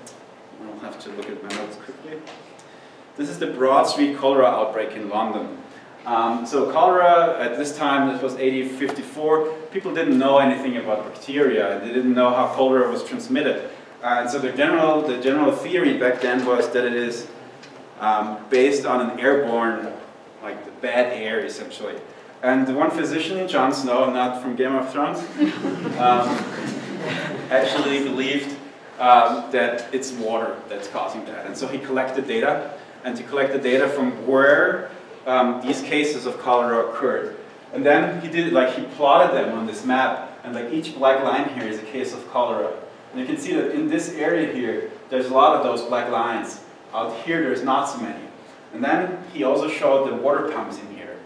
I'll have to look at my notes quickly. This is the Broad Street cholera outbreak in London. Um, so cholera, at this time, this was 1854, people didn't know anything about bacteria. They didn't know how cholera was transmitted. Uh, and so the general, the general theory back then was that it is um, based on an airborne, like the bad air, essentially. And one physician, in Jon Snow, not from Game of Thrones, um, actually believed um, that it's water that's causing that. And so he collected data, and he collected data from where um, these cases of cholera occurred. And then he did, like, he plotted them on this map, and like each black line here is a case of cholera. And you can see that in this area here, there's a lot of those black lines. Out here, there's not so many. And then he also showed the water pumps in here.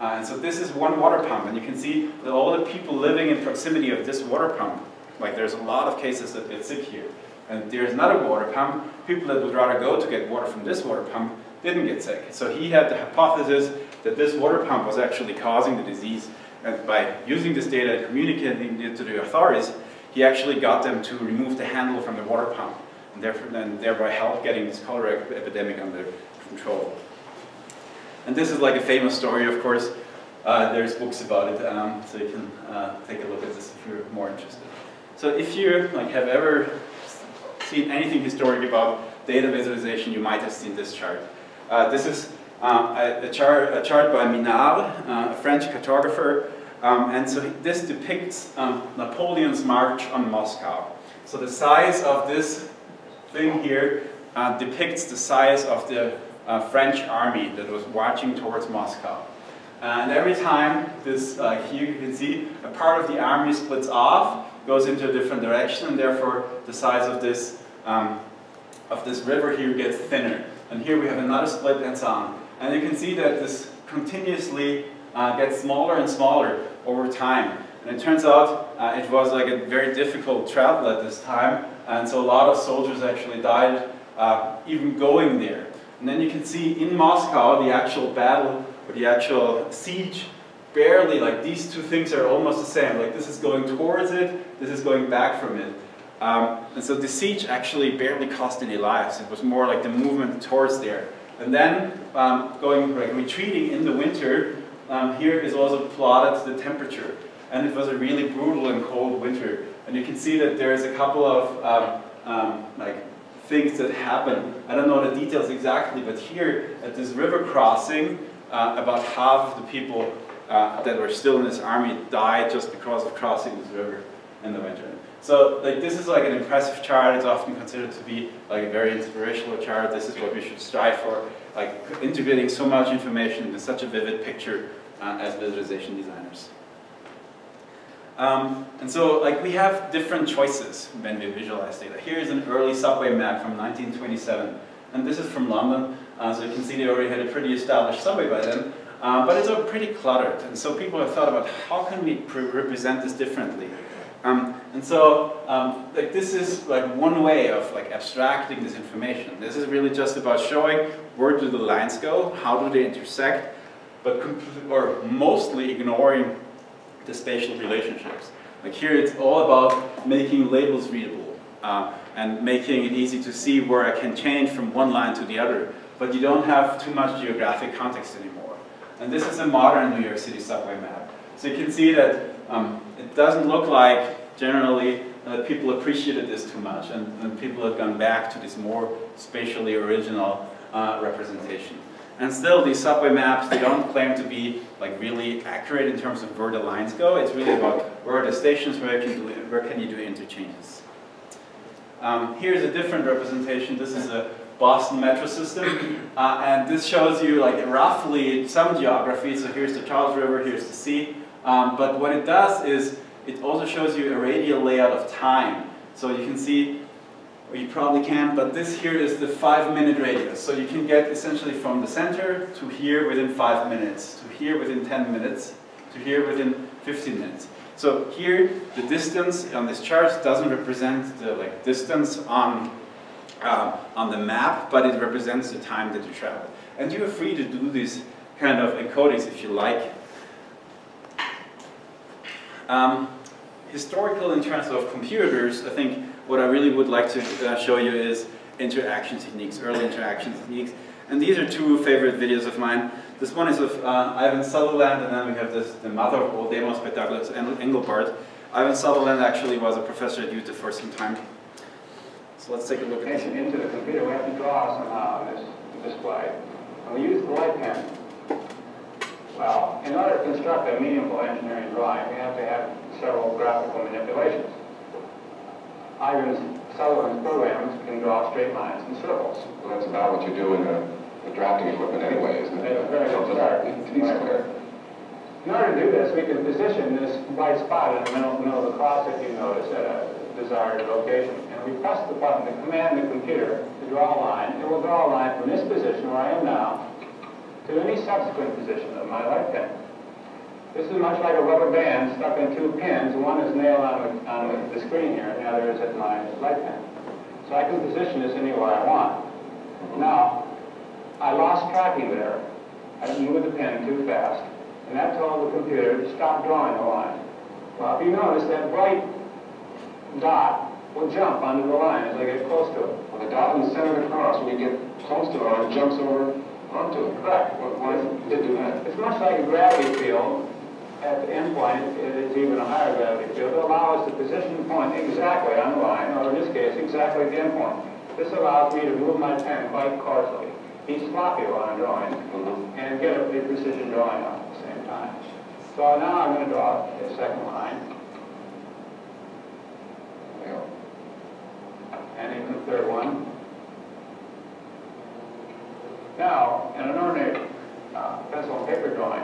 Uh, and so this is one water pump, and you can see that all the people living in proximity of this water pump, like there's a lot of cases that get sick here. And there's another water pump, people that would rather go to get water from this water pump didn't get sick. So he had the hypothesis that this water pump was actually causing the disease. And by using this data and communicating it to the authorities, he actually got them to remove the handle from the water pump and, therefore, and thereby help getting this cholera epidemic under control. And this is like a famous story, of course. Uh, there's books about it, um, so you can uh, take a look at this if you're more interested. So if you like have ever seen anything historic about data visualization, you might have seen this chart. Uh, this is uh, a, a, chart, a chart by Minard, uh, a French cartographer, um, and so this depicts um, Napoleon's march on Moscow. So the size of this thing here uh, depicts the size of the uh, French army that was marching towards Moscow. And every time this, uh, here you can see, a part of the army splits off, goes into a different direction, and therefore the size of this, um, of this river here gets thinner. And here we have another split and so on. And you can see that this continuously uh, gets smaller and smaller over time. And it turns out uh, it was like a very difficult travel at this time. And so a lot of soldiers actually died uh, even going there. And then you can see in Moscow the actual battle or the actual siege barely, like these two things are almost the same. Like this is going towards it, this is going back from it. Um, and so the siege actually barely cost any lives. It was more like the movement towards there. And then um, going like retreating in the winter, um, here is also plotted the temperature. And it was a really brutal and cold winter. And you can see that there's a couple of um, um, like things that happen. I don't know the details exactly, but here at this river crossing, uh, about half of the people uh, that were still in this army died just because of crossing this river in the winter. So like this is like an impressive chart. It's often considered to be like a very inspirational chart. This is what we should strive for, like integrating so much information into such a vivid picture uh, as visualization designers. Um, and so like we have different choices when we visualize data. Here's an early subway map from 1927. And this is from London. Uh, so you can see they already had a pretty established subway by then. Uh, but it's all pretty cluttered. And so people have thought about how can we represent this differently. Um, And so, um, like this is like one way of like abstracting this information. This is really just about showing where do the lines go, how do they intersect, but or mostly ignoring the spatial relationships. Like here, it's all about making labels readable uh, and making it easy to see where I can change from one line to the other. But you don't have too much geographic context anymore. And this is a modern New York City subway map. So you can see that um, it doesn't look like generally that people appreciated this too much, and, and people have gone back to this more spatially original uh, representation. And still, these subway maps, they don't claim to be like really accurate in terms of where the lines go. It's really about where are the stations, where can, do, where can you do interchanges. Um, here's a different representation. This is a Boston metro system, uh, and this shows you like roughly some geography. So here's the Charles River, here's the sea. Um, but what it does is it also shows you a radial layout of time. So you can see, you probably can, but this here is the five minute radius. So you can get essentially from the center to here within five minutes, to here within 10 minutes, to here within 15 minutes. So here, the distance on this chart doesn't represent the like distance on, uh, on the map, but it represents the time that you travel. And you are free to do these kind of encodings if you like. Um, historical in terms of computers, I think what I really would like to uh, show you is interaction techniques, early interaction techniques. And these are two favorite videos of mine. This one is of uh, Ivan Sutherland, and then we have this, the mother of all demos by Douglas Engelbart. Ivan Sutherland actually was a professor at Utah for some time. So let's take a look at this. Into the computer, we have to draw somehow on this display. And we use the light pen. Well, in order to construct a meaningful engineering drawing, we have to have several graphical manipulations. Ivan's Sutherland's programs can draw straight lines and circles. Well, that's about what you do in the, the drafting equipment anyway, isn't it? It's very good start. T-square. In order to do this, we can position this white spot in the middle, middle of the cross, if you notice, at a desired location. And we press the button to command the computer to draw a line. It will draw a line from this position where I am now to any subsequent position of my pen. This is much like a rubber band stuck in two pins. One is nailed on the, on the screen here, and the other is at my light pen. So I can position this anywhere I want. Now, I lost tracking there. I moved the pen too fast, and that told the computer to stop drawing the line. Well, if you notice, that bright dot will jump onto the line as I get close to it. Well, the dot in the center of the cross, when you get close to it, it jumps over onto it. Correct. What- it do that? It's much like a gravity field. At the end point, it is even a higher gravity field. It allows us to position the point exactly on the line, or in this case, exactly at the end point. This allows me to move my pen quite coarsely, be sloppy while I'm drawing, Mhm. and get a a precision drawing at the same time. So now I'm going to draw a second line, and even the third one. Now, in an ordinary uh, pencil and paper drawing,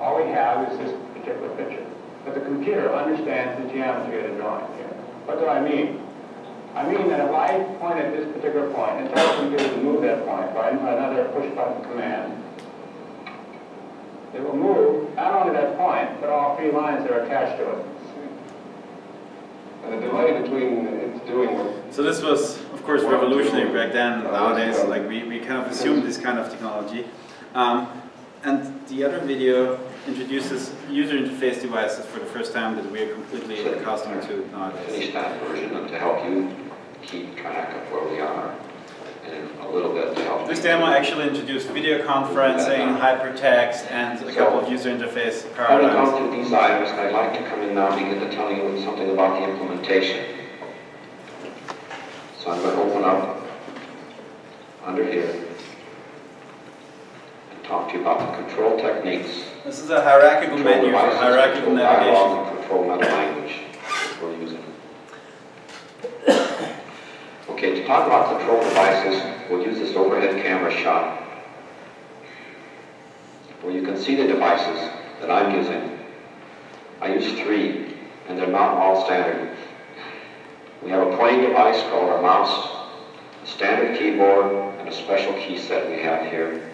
all we have is this particular picture. But the computer understands the geometry of the drawing here. What do I mean? I mean that if I point at this particular point and tell the computer to move that point by another push button command, it will move not only that point, but all three lines that are attached to it. And the delay between it's doing what So this was, of course, revolutionary back then. Nowadays, like we, we kind of assumed this kind of technology. Um, and the other video introduces user interface devices for the first time that we are completely accustomed to nowadays. that version to help you keep track of where we are, and a little bit to help. This demo actually introduced video conferencing, hypertext, and a couple of user interface Having paradigms. gone through these items, I'd like to come in now and begin to tell you something about the implementation. So I'm going to open up under here talk to you about the control techniques This is a hierarchical menu for devices, hierarchical control navigation. dialogue, and Control meta language we're using. Okay, to talk about control devices, we'll use this overhead camera shot where you can see the devices that I'm using. I use three, and they're not all standard. We have a pointing device called our mouse, a standard keyboard, and a special key set we have here.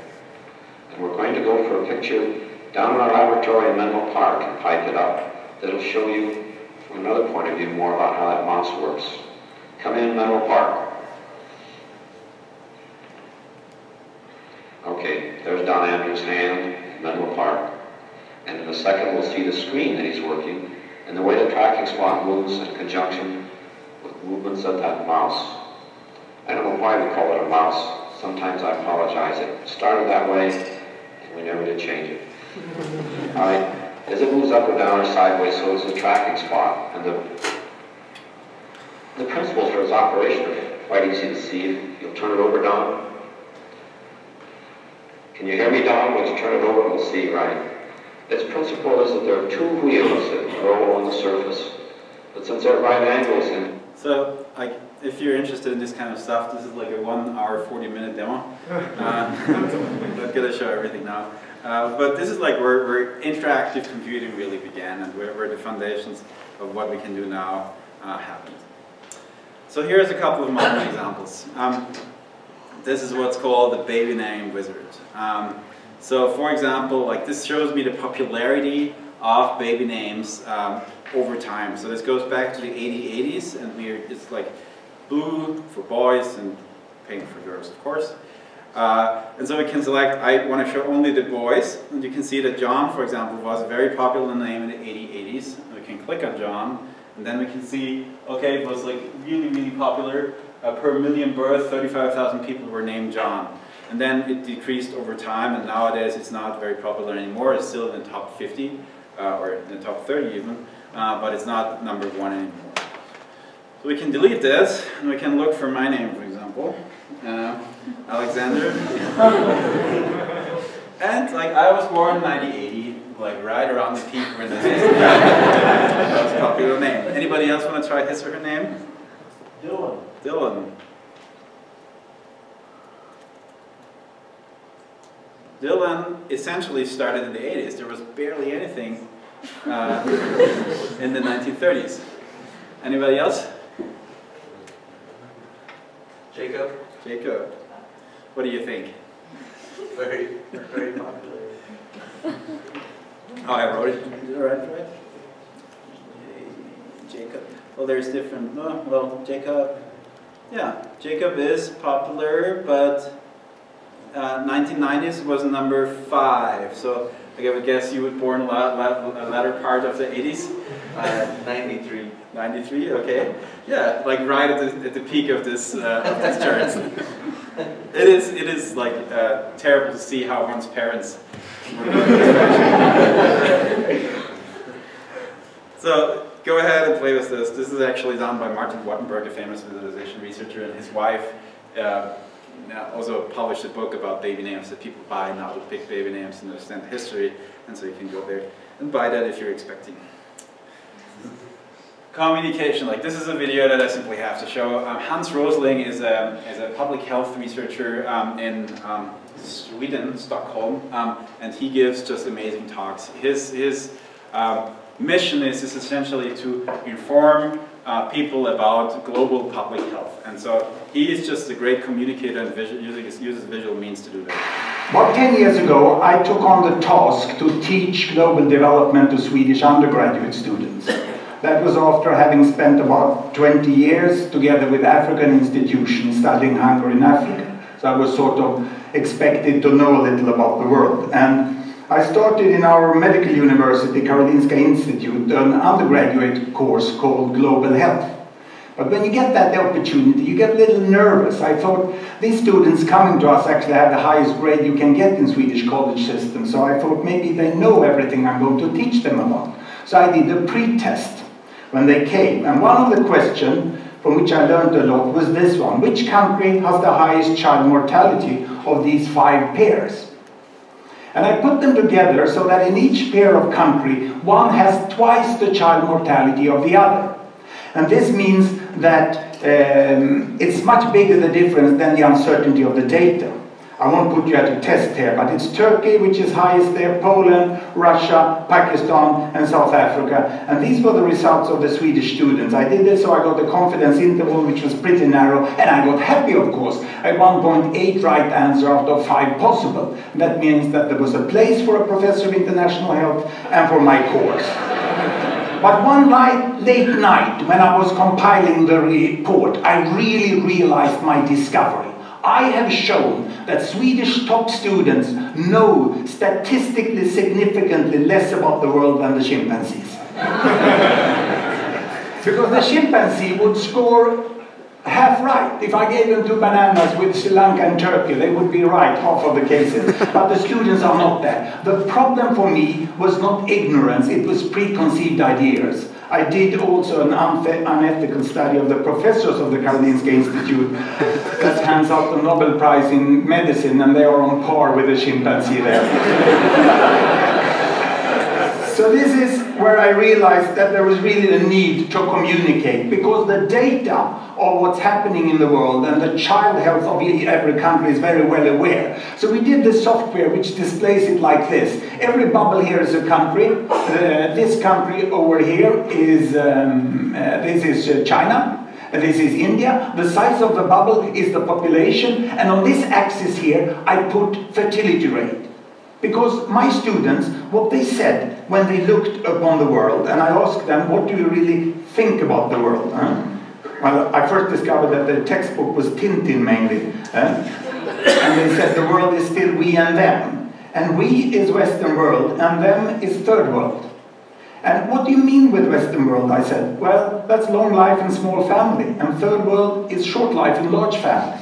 We're going to go for a picture down in our laboratory in Menlo Park and pipe it up. That'll show you from another point of view more about how that mouse works. Come in Menlo Park. Okay, there's Don Andrews' hand, Menlo Park. And in a second, we'll see the screen that he's working and the way the tracking spot moves in conjunction with movements of that mouse. I don't know why we call it a mouse. Sometimes I apologize. It started that way, we never did change it. All right. As it moves up or down or sideways, so is the tracking spot. And the, the principles for its operation are quite easy to see. You'll turn it over, Don. Can you hear me, Don? When you turn it over, we'll see, right? Its principle is that there are two wheels that roll on the surface. But since they're right angles and So, like, if you're interested in this kind of stuff, this is like a one hour, 40 minute demo. Uh, I'm not gonna show everything now. Uh, but this is like where, where interactive computing really began and where, where the foundations of what we can do now uh, happened. So here's a couple of modern examples. Um, this is what's called the baby name wizard. Um, so for example, like this shows me the popularity of baby names um, over time. So this goes back to the 80s, 80s, and we're, it's like blue for boys and pink for girls, of course. Uh, and so we can select, I want to show only the boys, and you can see that John, for example, was a very popular name in the 80s. We can click on John, and then we can see, okay, it was like really, really popular. Uh, per million births, 35,000 people were named John. And then it decreased over time, and nowadays it's not very popular anymore. It's still in the top 50, uh, or in the top 30 even, uh, but it's not number one anymore. So we can delete this, and we can look for my name, for example, uh, Alexander. and like I was born in 1980, like right around the peak when this was a popular name. Anybody else want to try his or her name? Dylan. Dylan. Dylan essentially started in the 80s. There was barely anything uh, in the 1930s. Anybody else? Jacob. Jacob. What do you think? Very, very popular. Oh, I wrote it. Is it right? right? Jacob. Well, there's different. Oh, well, Jacob. Yeah, Jacob is popular, but uh, 1990s was number five. So I would guess you were born la la latter part of the 80s. Uh, 93. 93. Okay. Yeah, like right at the, at the peak of this uh, of this it is it is like uh, terrible to see how one's parents. so go ahead and play with this. This is actually done by Martin Wattenberg, a famous visualization researcher, and his wife. Uh, also published a book about baby names that people buy now to pick baby names and understand the history, and so you can go there and buy that if you're expecting. Communication, like this is a video that I simply have to show. Um, Hans Rosling is a, is a public health researcher um, in um, Sweden, Stockholm, um, and he gives just amazing talks. His, his um, mission is, is essentially to inform uh, people about global public health. And so he is just a great communicator and visual, uses, uses visual means to do that. About 10 years ago, I took on the task to teach global development to Swedish undergraduate students. That was after having spent about 20 years together with African institutions studying hunger in Africa. So I was sort of expected to know a little about the world. And I started in our medical university, Karolinska Institute, an undergraduate course called Global Health. But when you get that opportunity, you get a little nervous. I thought these students coming to us actually have the highest grade you can get in Swedish college system. So I thought maybe they know everything I'm going to teach them about. So I did a pre-test when they came. And one of the questions from which I learned a lot was this one. Which country has the highest child mortality of these five pairs? And I put them together so that in each pair of country, one has twice the child mortality of the other. And this means that um, it's much bigger the difference than the uncertainty of the data. I won't put you at a test here, but it's Turkey which is highest there, Poland, Russia, Pakistan, and South Africa. And these were the results of the Swedish students. I did this so I got a confidence interval which was pretty narrow, and I got happy, of course. I 1.8 right answer out of 5 possible. That means that there was a place for a professor of international health and for my course. But one night, late night, when I was compiling the report, I really realized my discovery. I have shown that Swedish top students know statistically significantly less about the world than the chimpanzees. because the chimpanzee would score half right. If I gave them two bananas with Sri Lanka and Turkey, they would be right half of the cases. but the students are not that. The problem for me was not ignorance, it was preconceived ideas. I did also an unethical study of the professors of the Karolinska Institute that hands out the Nobel Prize in medicine, and they are on par with the chimpanzee there. So this is where I realized that there was really a need to communicate because the data of what's happening in the world and the child health of every country is very well aware. So we did the software which displays it like this. Every bubble here is a country. Uh, this country over here is, um, uh, this is uh, China. This is India. The size of the bubble is the population. And on this axis here, I put fertility rate. Because my students, what they said when they looked upon the world, and I asked them, what do you really think about the world? Huh? Well, I first discovered that the textbook was Tintin mainly. Huh? And they said the world is still we and them. And we is Western world, and them is third world. And what do you mean with Western world? I said, well, that's long life and small family, and third world is short life and large family.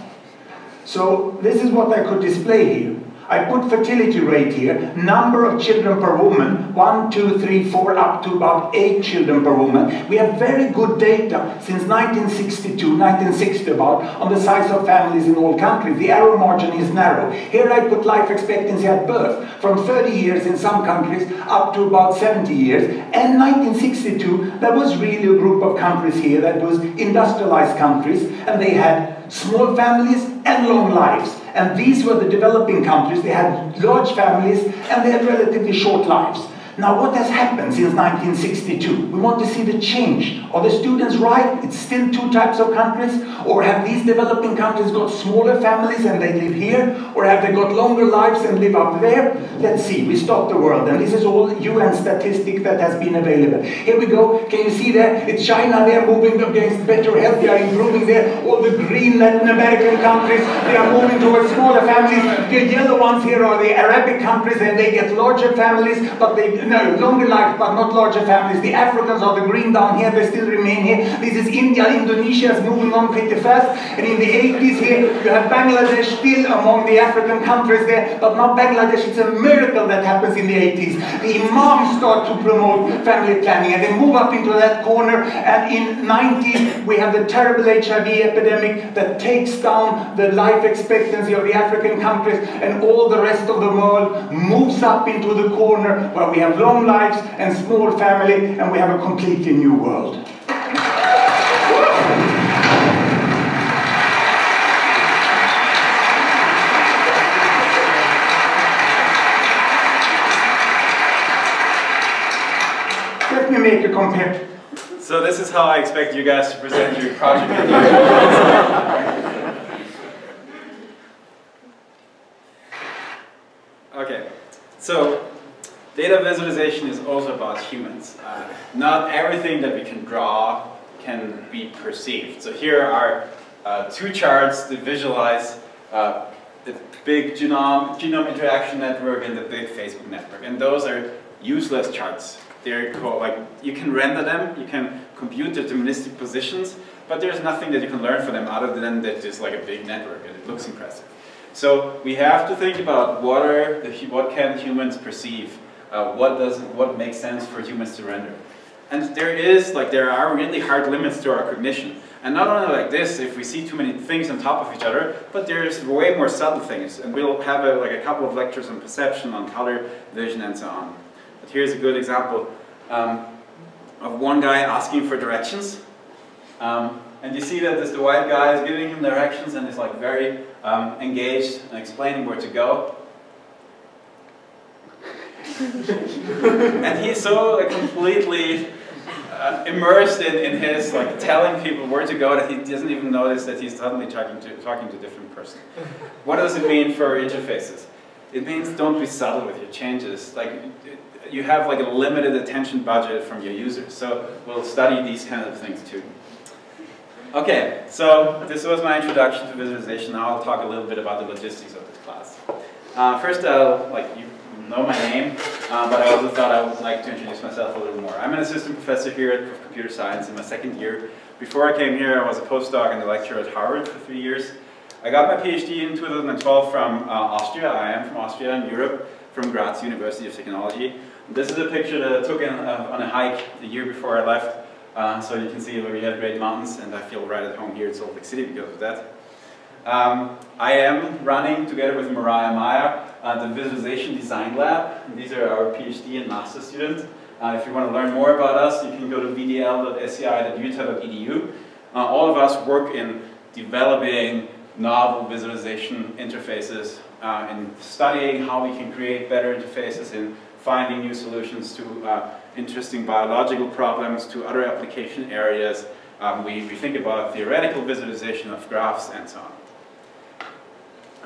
So this is what I could display here. I put fertility rate here, number of children per woman, one, two, three, four, up to about eight children per woman. We have very good data since 1962, 1960 about, on the size of families in all countries. The error margin is narrow. Here I put life expectancy at birth, from 30 years in some countries up to about 70 years. And 1962, there was really a group of countries here that was industrialized countries, and they had small families and long lives. And these were the developing countries. They had large families and they had relatively short lives. Now, what has happened since 1962? We want to see the change. Are the students right? It's still two types of countries? Or have these developing countries got smaller families and they live here? Or have they got longer lives and live up there? Let's see. We stop the world. And this is all UN statistic that has been available. Here we go. Can you see there? It's China. They are moving against better health. They are improving there. All the green Latin American countries, they are moving towards smaller families. The yellow ones here are the Arabic countries and they get larger families, but they no, longer life, but not larger families. The Africans are the green down here, they still remain here. This is India, Indonesia is moving on pretty fast. And in the 80s here, you have Bangladesh still among the African countries there, but not Bangladesh. It's a miracle that happens in the 80s. The imams start to promote family planning and they move up into that corner. And in 90s, we have the terrible HIV epidemic that takes down the life expectancy of the African countries and all the rest of the world moves up into the corner where we have long lives and small family, and we have a completely new world. Let me make a compare. So this is how I expect you guys to present your project. okay, so Data visualization is also about humans. Uh, not everything that we can draw can be perceived. So here are uh, two charts that visualize uh, the big genome, genome interaction network and the big Facebook network. And those are useless charts. They're called, like, you can render them, you can compute deterministic positions, but there's nothing that you can learn from them other than that it's like a big network and it looks impressive. So we have to think about what, are the, what can humans perceive uh, what does what makes sense for humans to render. And there is, like, there are really hard limits to our cognition. And not only like this, if we see too many things on top of each other, but there's way more subtle things. And we'll have a, like a couple of lectures on perception, on color, vision, and so on. But here's a good example um, of one guy asking for directions. Um, and you see that there's the white guy is giving him directions and is like very um, engaged and explaining where to go. and he's so like, completely uh, immersed in, in his like telling people where to go that he doesn't even notice that he's suddenly talking to talking to a different person. What does it mean for interfaces? It means don't be subtle with your changes. Like you have like a limited attention budget from your users. So we'll study these kind of things too. Okay, so this was my introduction to visualization. Now I'll talk a little bit about the logistics of this class. Uh, first, uh, like you know my name, uh, but I also thought I would like to introduce myself a little more. I'm an assistant professor here at Computer Science in my second year. Before I came here, I was a postdoc and a lecturer at Harvard for three years. I got my PhD in 2012 from uh, Austria. I am from Austria in Europe, from Graz University of Technology. This is a picture that I took in, uh, on a hike the year before I left. Uh, so you can see where we have great mountains, and I feel right at home here in Salt Lake City because of that. Um, I am running, together with Miriah Meyer, uh, the Visualization Design Lab. These are our PhD and master students. Uh, if you want to learn more about us, you can go to vdl.sci.utah.edu. Uh, all of us work in developing novel visualization interfaces, uh, in studying how we can create better interfaces, in finding new solutions to uh, interesting biological problems, to other application areas. Um, we, we think about theoretical visualization of graphs and so on.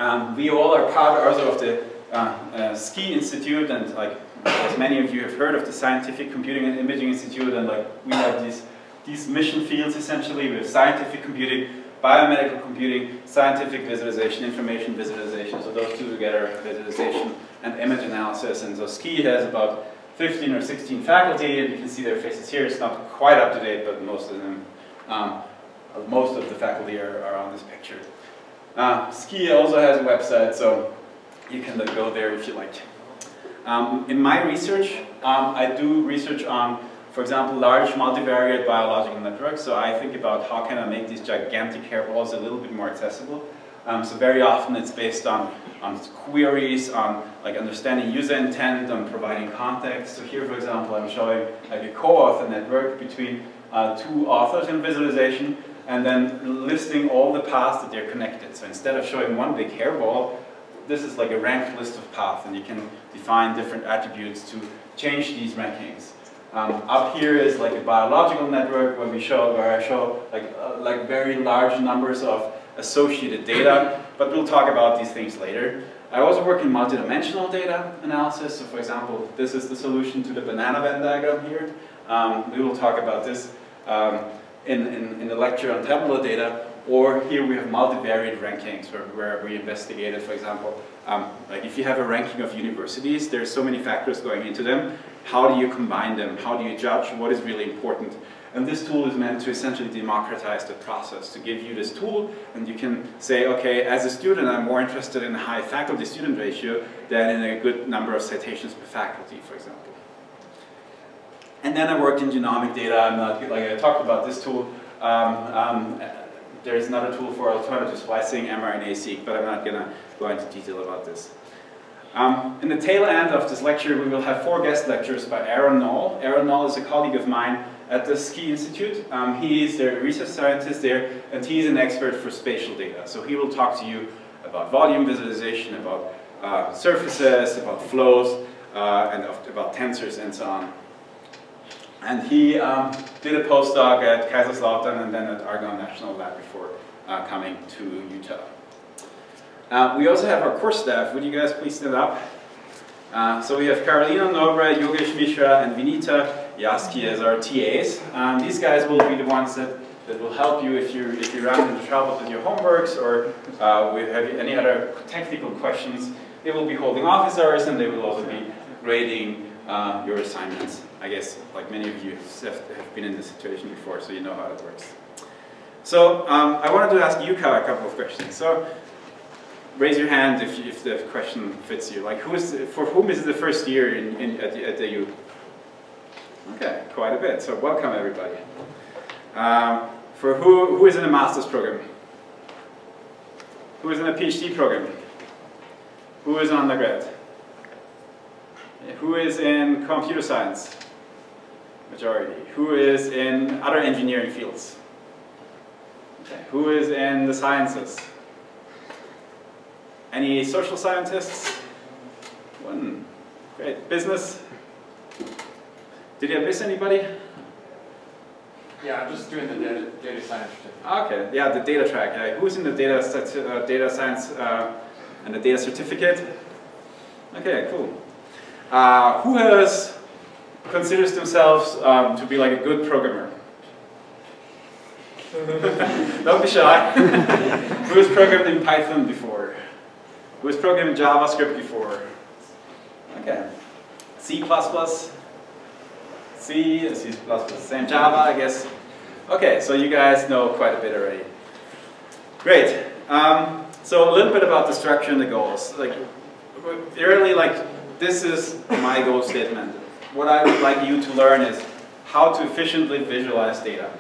Um, we all are part also of the uh, uh, SCI Institute and like as many of you have heard of the Scientific Computing and Imaging Institute and like we have these, these mission fields essentially. We have scientific computing, biomedical computing, scientific visualization, information visualization. So those two together, visualization and image analysis. And so SCI has about 15 or 16 faculty and you can see their faces here. It's not quite up to date, but most of them, um, most of the faculty are, are on this picture. Uh, also has a website, so you can go there if you like. Um, in my research, um, I do research on, for example, large multivariate biological networks. So I think about how can I make these gigantic hairballs a little bit more accessible. Um, so very often it's based on, on queries, on like understanding user intent, on providing context. So here, for example, I'm showing like a co-author network between uh, two authors in visualization and then listing all the paths that they're connected. So instead of showing one big hairball, this is like a ranked list of paths, and you can define different attributes to change these rankings. Um, up here is like a biological network where we show, where I show like uh, like very large numbers of associated data, but we'll talk about these things later. I also work in multidimensional data analysis. So for example, this is the solution to the banana Venn diagram here. Um, we will talk about this. Um, in, in, in the lecture on tabular data, or here we have multivariate rankings where, where we investigated, for example, um, like if you have a ranking of universities, there's so many factors going into them. How do you combine them? How do you judge what is really important? And this tool is meant to essentially democratize the process, to give you this tool, and you can say, okay, as a student, I'm more interested in a high faculty-student ratio than in a good number of citations per faculty, for example. And then I worked in genomic data. I'm not, like I talked about this tool. Um, um, there's another tool for alternative splicing, mRNA-seq, but I'm not going to go into detail about this. Um, in the tail end of this lecture, we will have four guest lectures by Aaron Knoll. Aaron Knoll is a colleague of mine at the SCI Institute. Um, he is the research scientist there, and he's an expert for spatial data. So he will talk to you about volume visualization, about uh, surfaces, about flows, uh, and about tensors and so on. And he um, did a postdoc at Kaiserslautern and then at Argonne National Lab before uh, coming to Utah. Uh, we also have our course staff. Would you guys please stand up? Uh, so we have Carolina Nobre, Yogesh Mishra, and Vinita Yaski as our TAs. Um, these guys will be the ones that, that will help you if you if you run into trouble with your homeworks or uh, with have any other technical questions. They will be holding officers and they will also be grading uh, your assignments. I guess, like many of you have been in this situation before, so you know how it works. So um, I wanted to ask Yuka a couple of questions. So raise your hand if, if the question fits you. Like, who is the, for whom is the first year in, in, at, the, at the U? Okay, quite a bit. So welcome everybody. Um, for who, who is in a master's program? Who is in a PhD program? Who is an undergrad? Who is in computer science? Majority. Who is in other engineering fields? Okay. Who is in the sciences? Any social scientists? One. Great. Business? Did you miss anybody? Yeah, I'm just doing the data, data science. Okay, yeah, the data track. Yeah. Who's in the data, uh, data science uh, and the data certificate? Okay, cool. Uh, who has considers themselves um, to be like a good programmer? Don't be shy. Who has programmed in Python before? Who has programmed in JavaScript before? Okay. C++? C, and C++, same Java, I guess. Okay, so you guys know quite a bit already. Great. Um, so a little bit about the structure and the goals. Like, really, like, this is my goal statement. What I would like you to learn is how to efficiently visualize data.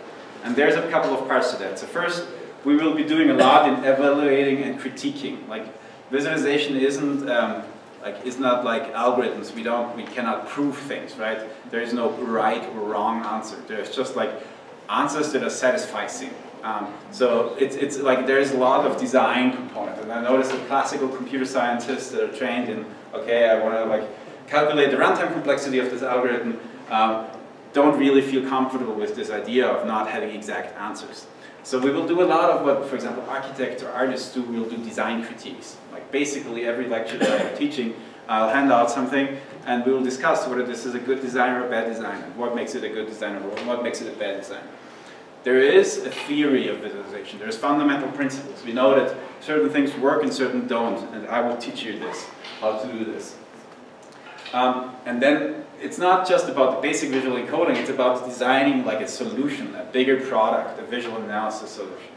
And there's a couple of parts to that. So first, we will be doing a lot in evaluating and critiquing. Like, visualization isn't um, like is not like algorithms. We don't, we cannot prove things, right? There is no right or wrong answer. There's just like answers that are satisfying. Um, so it's, it's like there's a lot of design component. And I notice that classical computer scientists that are trained in, okay, I want to like calculate the runtime complexity of this algorithm, um, don't really feel comfortable with this idea of not having exact answers. So we will do a lot of what, for example, architects or artists do, we'll do design critiques. Like basically every lecture that I'm teaching, I'll hand out something and we will discuss whether this is a good design or a bad design, what makes it a good design or what makes it a bad design. There is a theory of visualization. There's fundamental principles. We know that certain things work and certain don't, and I will teach you this, how to do this. Um, and then it's not just about the basic visual encoding, it's about designing like a solution, a bigger product, a visual analysis solution.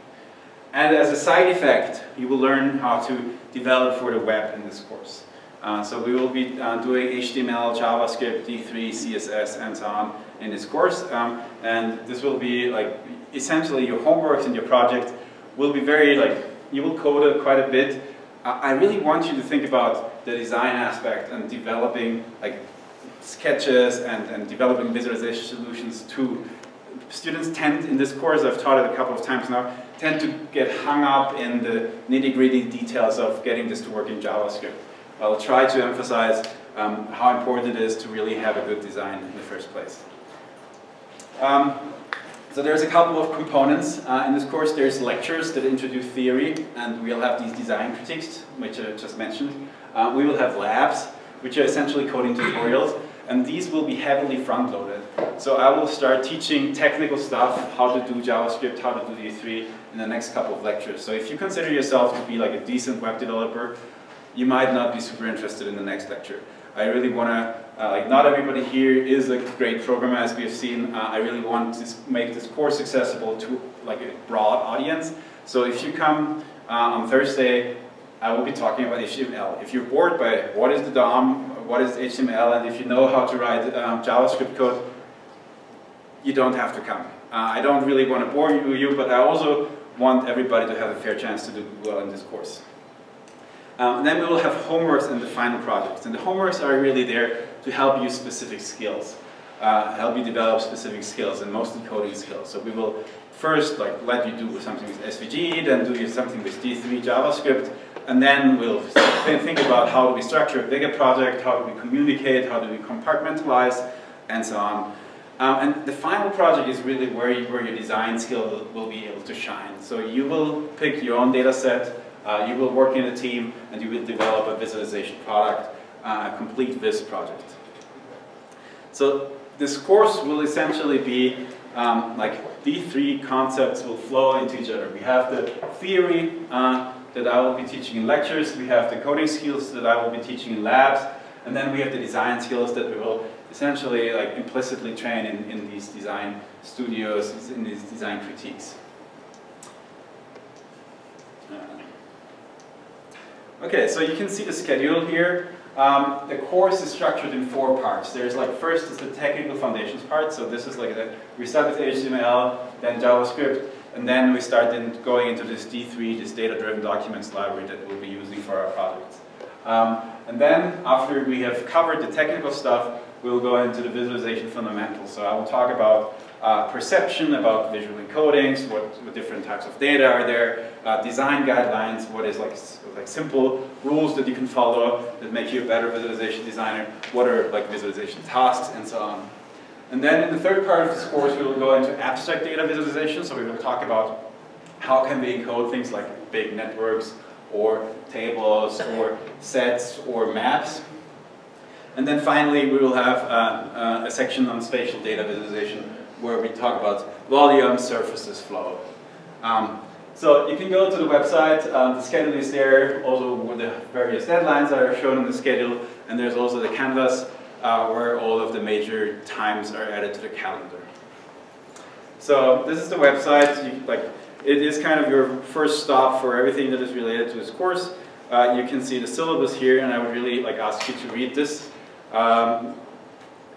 And as a side effect, you will learn how to develop for the web in this course. Uh, so we will be uh, doing HTML, JavaScript, D3, CSS, and so on in this course. Um, and this will be like essentially your homework and your project will be very like, you will code quite a bit. I really want you to think about the design aspect and developing like sketches and, and developing visualization solutions too. Students tend, in this course, I've taught it a couple of times now, tend to get hung up in the nitty-gritty details of getting this to work in JavaScript. I'll try to emphasize um, how important it is to really have a good design in the first place. Um, so there's a couple of components. Uh, in this course there's lectures that introduce theory and we'll have these design critiques, which I just mentioned. Uh, we will have labs, which are essentially coding tutorials and these will be heavily front-loaded. So I will start teaching technical stuff, how to do JavaScript, how to do D3 in the next couple of lectures. So if you consider yourself to be like a decent web developer, you might not be super interested in the next lecture. I really want to, uh, like not everybody here is a great programmer as we have seen. Uh, I really want to make this course accessible to like a broad audience. So if you come uh, on Thursday, I will be talking about HTML. If you're bored by what is the DOM, what is HTML, and if you know how to write um, JavaScript code, you don't have to come. Uh, I don't really want to bore you, but I also want everybody to have a fair chance to do well in this course. Um, then we will have homeworks and the final projects. And the homeworks are really there to help you specific skills, uh, help you develop specific skills, and mostly coding skills. So we will first like let you do something with SVG, then do something with D3 JavaScript, and then we'll think about how do we structure a bigger project, how do we communicate, how do we compartmentalize, and so on. Um, and the final project is really where, you, where your design skill will, be able to shine. So you will pick your own data set, uh, you will work in a team, and you will develop a visualization product, uh, a complete Viz project. So this course will essentially be um, like these three concepts will flow into each other. We have the theory, uh, that I will be teaching in lectures, we have the coding skills that I will be teaching in labs, and then we have the design skills that we will essentially like implicitly train in, in these design studios, in these design critiques. Uh, okay, so you can see the schedule here. Um, the course is structured in four parts. There's like, first is the technical foundations part, so this is like, we start with HTML, then JavaScript, and then we start in going into this D3, this data-driven documents library that we'll be using for our projects. Um, and then after we have covered the technical stuff, we'll go into the visualization fundamentals. So I will talk about uh, perception, about visual encodings, what, what, different types of data are there, uh, design guidelines, what is like, like simple rules that you can follow that make you a better visualization designer, what are like visualization tasks, and so on. And then in the third part of this course, we will go into abstract data visualization. So we will talk about how can we encode things like big networks or tables or sets or maps. And then finally, we will have uh, uh, a section on spatial data visualization where we talk about volume, surfaces, flow. Um, so you can go to the website, um, the schedule is there, also with the various deadlines are shown in the schedule, and there's also the canvas uh, where all of the major times are added to the calendar. So this is the website, you, like it is kind of your first stop for everything that is related to this course. Uh, you can see the syllabus here, and I would really like ask you to read this um,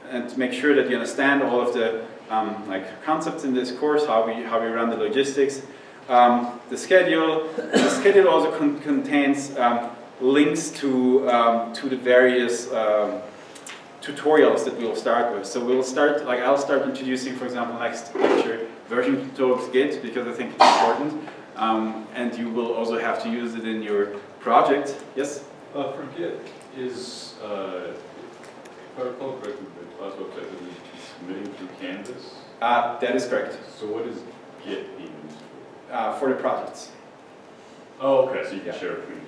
and to make sure that you understand all of the um, like concepts in this course, how we how we run the logistics. Um, the schedule, the schedule also con contains um, links to um, to the various um, tutorials that we will start with. So we will start, like I'll start introducing, for example, next lecture, version control Git, because I think it's important. Um, and you will also have to use it in your project. Yes? Uh, for Git, is, uh, if I recall correctly, the class website is submitting through Canvas? Uh, that is correct. So what is Git being used for? Uh, for the projects. Oh, okay, so you can Yeah. share it between.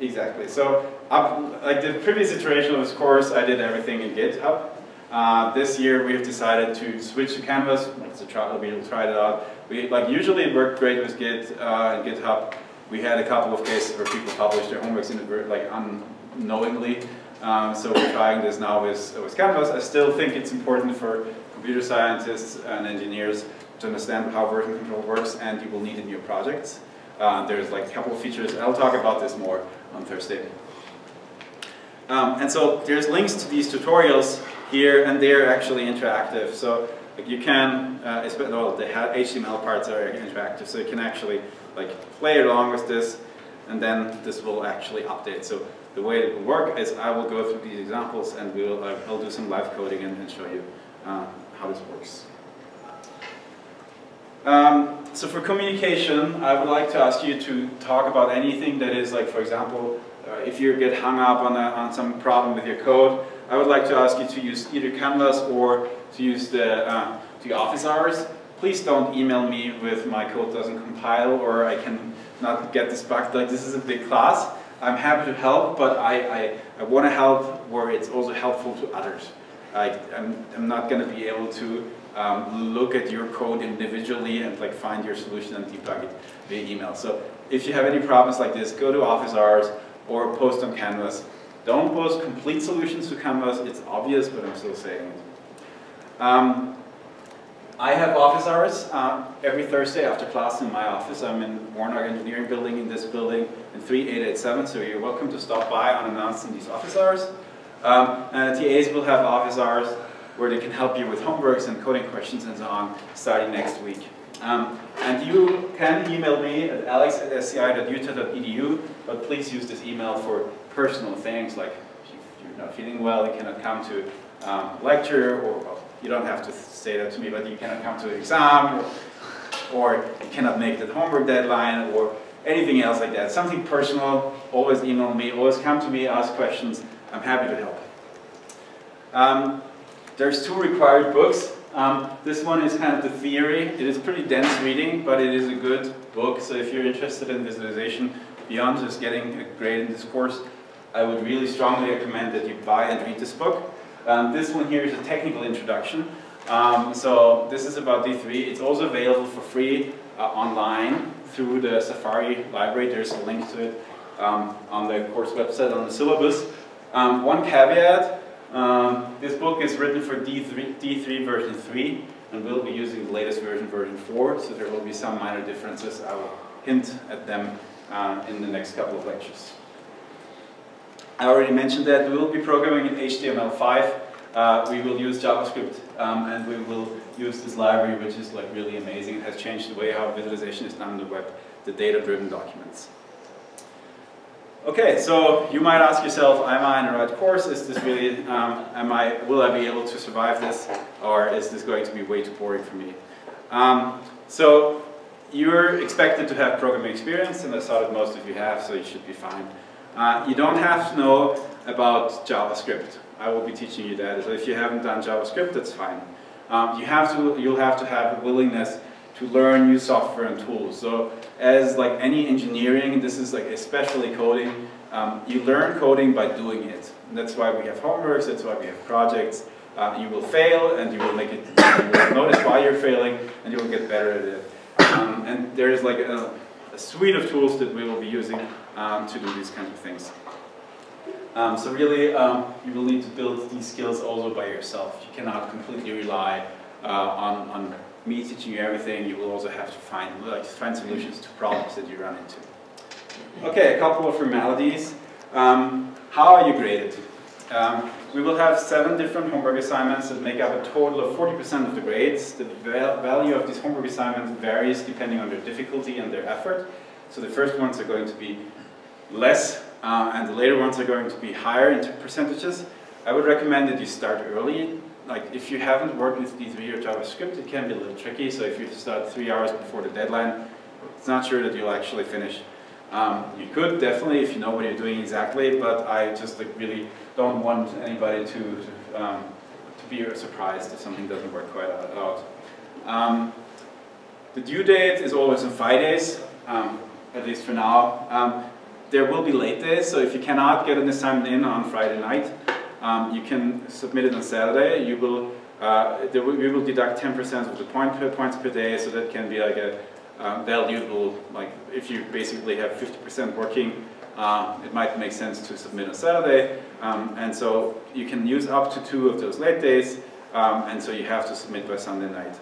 Exactly. So, up, like the previous iteration of this course, I did everything in GitHub. Uh, this year, we've decided to switch to Canvas. It's a trial. We'll try it out. We like usually it worked great with Git uh, and GitHub. We had a couple of cases where people published their homeworks in like unknowingly. Um, so we're trying this now with, with Canvas. I still think it's important for computer scientists and engineers to understand how version control works, and you will need it in your projects. Uh, there's like a couple of features. I'll talk about this more on Thursday. Um, and so there's links to these tutorials here, and they're actually interactive. So like you can, uh, well, the HTML parts are interactive, so you can actually like play along with this, and then this will actually update. So the way it will work is I will go through these examples, and we'll uh, I'll do some live coding and, and show you uh, how this works. Um, so for communication, I would like to ask you to talk about anything that is like, for example, uh, if you get hung up on, a, on some problem with your code, I would like to ask you to use either Canvas or to use the, uh, the office hours. Please don't email me with my code doesn't compile or I can not get this back. Like this is a big class. I'm happy to help, but I, I, I want to help where it's also helpful to others. I, I'm, I'm not going to be able to um, look at your code individually and like find your solution and debug it via email. So if you have any problems like this, go to office hours or post on Canvas. Don't post complete solutions to Canvas. It's obvious, but I'm still saying it. Um, I have office hours uh, every Thursday after class in my office. I'm in Warnock Engineering Building in this building in 3887, so you're welcome to stop by unannounced in these office hours. Um, and TAs will have office hours where they can help you with homeworks and coding questions and so on starting next week. Um, and you can email me at alex at sci.utah.edu, but please use this email for personal things like if you're not feeling well, you cannot come to um, lecture, or well, you don't have to say that to me, but you cannot come to the exam, or, or you cannot make the homework deadline, or anything else like that. Something personal, always email me, always come to me, ask questions. I'm happy to help. Um, there's two required books. Um, this one is kind of the theory. It is pretty dense reading, but it is a good book. So if you're interested in visualization beyond just getting a grade in this course, I would really strongly recommend that you buy and read this book. Um, this one here is a technical introduction. Um, so this is about D3. It's also available for free uh, online through the Safari library. There's a link to it um, on the course website on the syllabus. Um, one caveat, um, this book is written for D3, D3 version 3 and we'll be using the latest version, version 4, so there will be some minor differences. I will hint at them uh, in the next couple of lectures. I already mentioned that we will be programming in HTML5. Uh, we will use JavaScript um, and we will use this library which is like really amazing. It has changed the way how visualization is done on the web, the data-driven documents. Okay, so you might ask yourself, am I in the right course? Is this really, um, am I, will I be able to survive this? Or is this going to be way too boring for me? Um, so you're expected to have programming experience, and I saw that most of you have, so you should be fine. Uh, you don't have to know about JavaScript. I will be teaching you that. So if you haven't done JavaScript, that's fine. Um, you have to, you'll have to have a willingness to learn new software and tools. So as like any engineering, this is like especially coding, um, you learn coding by doing it. And that's why we have homeworks, that's why we have projects. Uh, you will fail and you will make it, you will notice why you're failing and you will get better at it. Um, and there's like a, a, suite of tools that we will be using um, to do these kinds of things. Um, so really, um, you will need to build these skills also by yourself. You cannot completely rely uh, on, on me teaching you everything. You will also have to find, like, find solutions to problems that you run into. Okay, a couple of formalities. Um, how are you graded? Um, we will have seven different homework assignments that make up a total of 40% of the grades. The value of these homework assignments varies depending on their difficulty and their effort. So the first ones are going to be less uh, and the later ones are going to be higher in percentages. I would recommend that you start early. Like if you haven't worked with D3 or JavaScript, it can be a little tricky. So if you start three hours before the deadline, it's not sure that you'll actually finish. Um, you could definitely if you know what you're doing exactly, but I just like, really don't want anybody to, to, um, to be surprised if something doesn't work quite out. Um, the due date is always in five days, um, at least for now. Um, there will be late days, so if you cannot get an assignment in on Friday night, um, you can submit it on Saturday. You will, uh, we will deduct 10% of the point per points per day, so that can be like a um, valuable, like if you basically have 50% working, uh, it might make sense to submit on Saturday. Um, and so you can use up to two of those late days, um, and so you have to submit by Sunday night.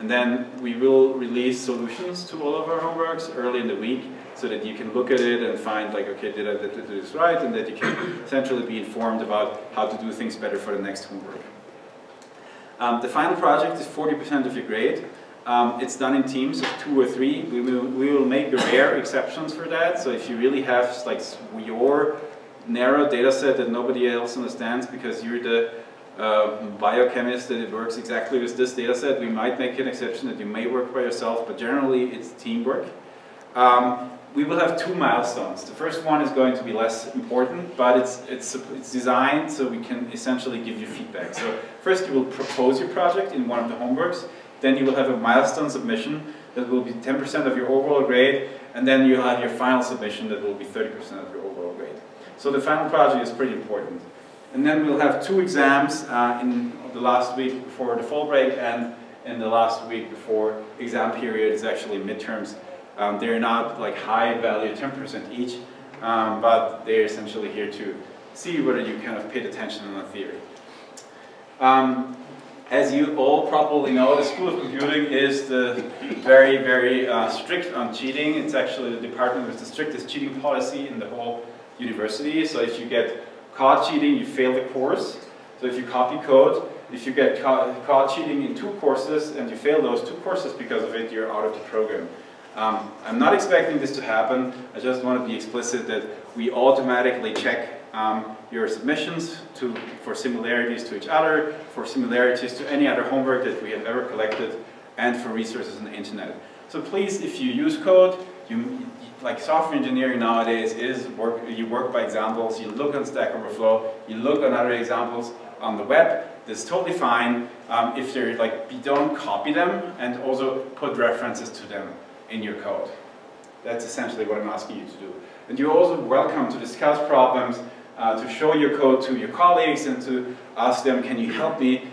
And then we will release solutions to all of our homeworks early in the week so that you can look at it and find like, okay, did I, do this right? And that you can essentially be informed about how to do things better for the next homework. Um, the final project is 40% of your grade. Um, it's done in teams of two or three. We will, we will make rare exceptions for that. So if you really have like your narrow data set that nobody else understands because you're the uh, biochemist that it works exactly with this data set, we might make an exception that you may work by yourself, but generally it's teamwork. Um, we will have two milestones. The first one is going to be less important, but it's, it's, it's designed so we can essentially give you feedback. So first you will propose your project in one of the homeworks, then you will have a milestone submission that will be 10% of your overall grade, and then you'll have your final submission that will be 30% of your overall grade. So the final project is pretty important. And then we'll have two exams uh, in the last week before the fall break and in the last week before exam period is actually midterms. Um, they're not like high value, 10% each, um, but they're essentially here to see whether you kind of paid attention on the theory. Um, as you all probably know, the School of Computing is the very, very uh, strict on cheating. It's actually the department with the strictest cheating policy in the whole university. So if you get caught cheating, you fail the course. So if you copy code, if you get ca caught cheating in two courses and you fail those two courses because of it, you're out of the program. Um, I'm not expecting this to happen. I just want to be explicit that we automatically check um, your submissions to, for similarities to each other, for similarities to any other homework that we have ever collected, and for resources on the internet. So please, if you use code, you, like software engineering nowadays is work, you work by examples, you look on Stack Overflow, you look on other examples on the web, that's totally fine um, if they're like, don't copy them and also put references to them in your code. That's essentially what I'm asking you to do. And you're also welcome to discuss problems uh, to show your code to your colleagues and to ask them, can you help me?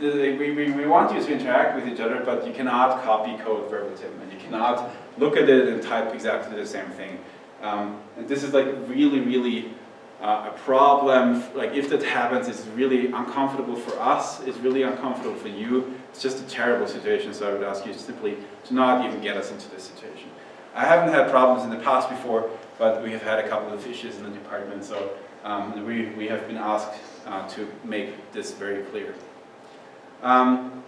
We, we, we want you to interact with each other, but you cannot copy code verbatim, and you cannot look at it and type exactly the same thing. Um, and this is like really, really uh, a problem. Like if that happens, it's really uncomfortable for us, it's really uncomfortable for you. It's just a terrible situation, so I would ask you simply to not even get us into this situation. I haven't had problems in the past before, but we have had a couple of issues in the department, so um, we, we have been asked uh, to make this very clear. Um,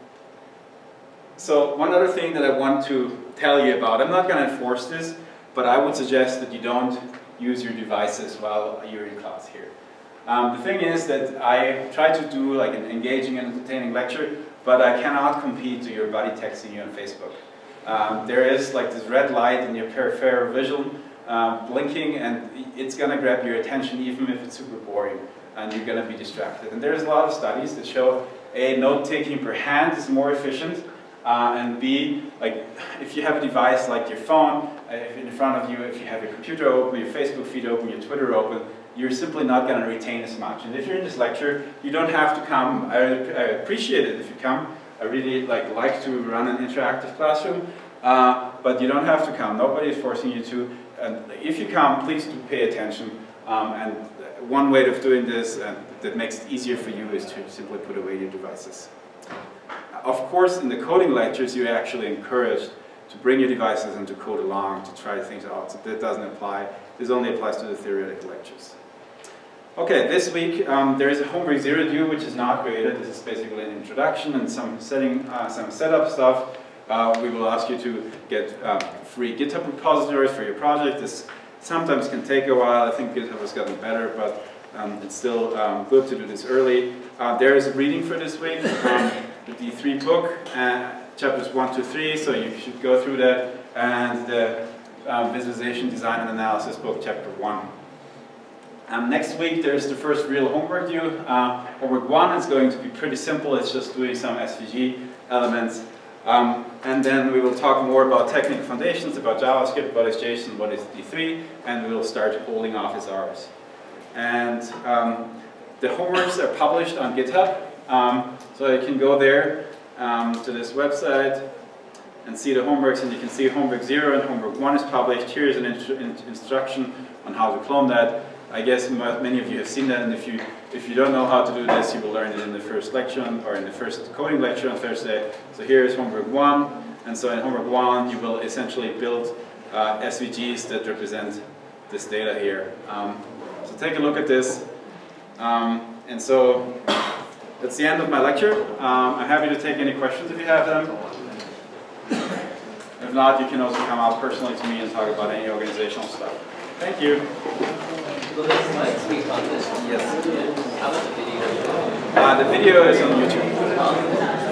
so one other thing that I want to tell you about, I'm not going to enforce this, but I would suggest that you don't use your devices while you're in class here. Um, the thing is that I try to do like an engaging and entertaining lecture, but I cannot compete to your buddy texting you on Facebook. Um, there is like this red light in your peripheral vision um, blinking and it's going to grab your attention even if it's super boring and you're going to be distracted. And there's a lot of studies that show A, note-taking per hand is more efficient uh, and B, like if you have a device like your phone uh, in front of you, if you have your computer open, your Facebook feed open, your Twitter open, you're simply not going to retain as much. And if you're in this lecture, you don't have to come. I, I appreciate it if you come. I really like, like to run an interactive classroom, uh, but you don't have to come. Nobody is forcing you to. And if you come, please do pay attention. Um, and one way of doing this uh, that makes it easier for you is to simply put away your devices. Of course, in the coding lectures, you're actually encouraged to bring your devices and to code along, to try things out. So that doesn't apply. This only applies to the theoretical lectures. Okay, this week um, there is a Homework Zero due which is not created. This is basically an introduction and some setting, uh, some setup stuff. Uh, we will ask you to get uh, free GitHub repositories for your project. This sometimes can take a while. I think GitHub has gotten better, but um, it's still um, good to do this early. Uh, there is a reading for this week, um, the D3 book, chapters 1 to 3, so you should go through that, and the um, Visualization Design and Analysis book, chapter 1. Um, next week there's the first real homework due. Uh, homework 1 is going to be pretty simple, it's just doing some SVG elements. Um, and then we will talk more about technical foundations, about JavaScript, what is JSON, what is D3, and we will start holding off as ours. And um, the homeworks are published on GitHub, um, so you can go there um, to this website and see the homeworks, and you can see homework 0 and homework 1 is published. Here is an in instruction on how to clone that. I guess many of you have seen that, and if you if you don't know how to do this, you will learn it in the first lecture or in the first coding lecture on Thursday. So here is homework one, and so in homework one, you will essentially build uh, SVGs that represent this data here. Um, so take a look at this. Um, and so that's the end of my lecture. Um, I'm happy to take any questions if you have them. If not, you can also come out personally to me and talk about any organizational stuff. Thank you. Will the slides speak on this? Yes. How about the video? Uh, the video is on YouTube.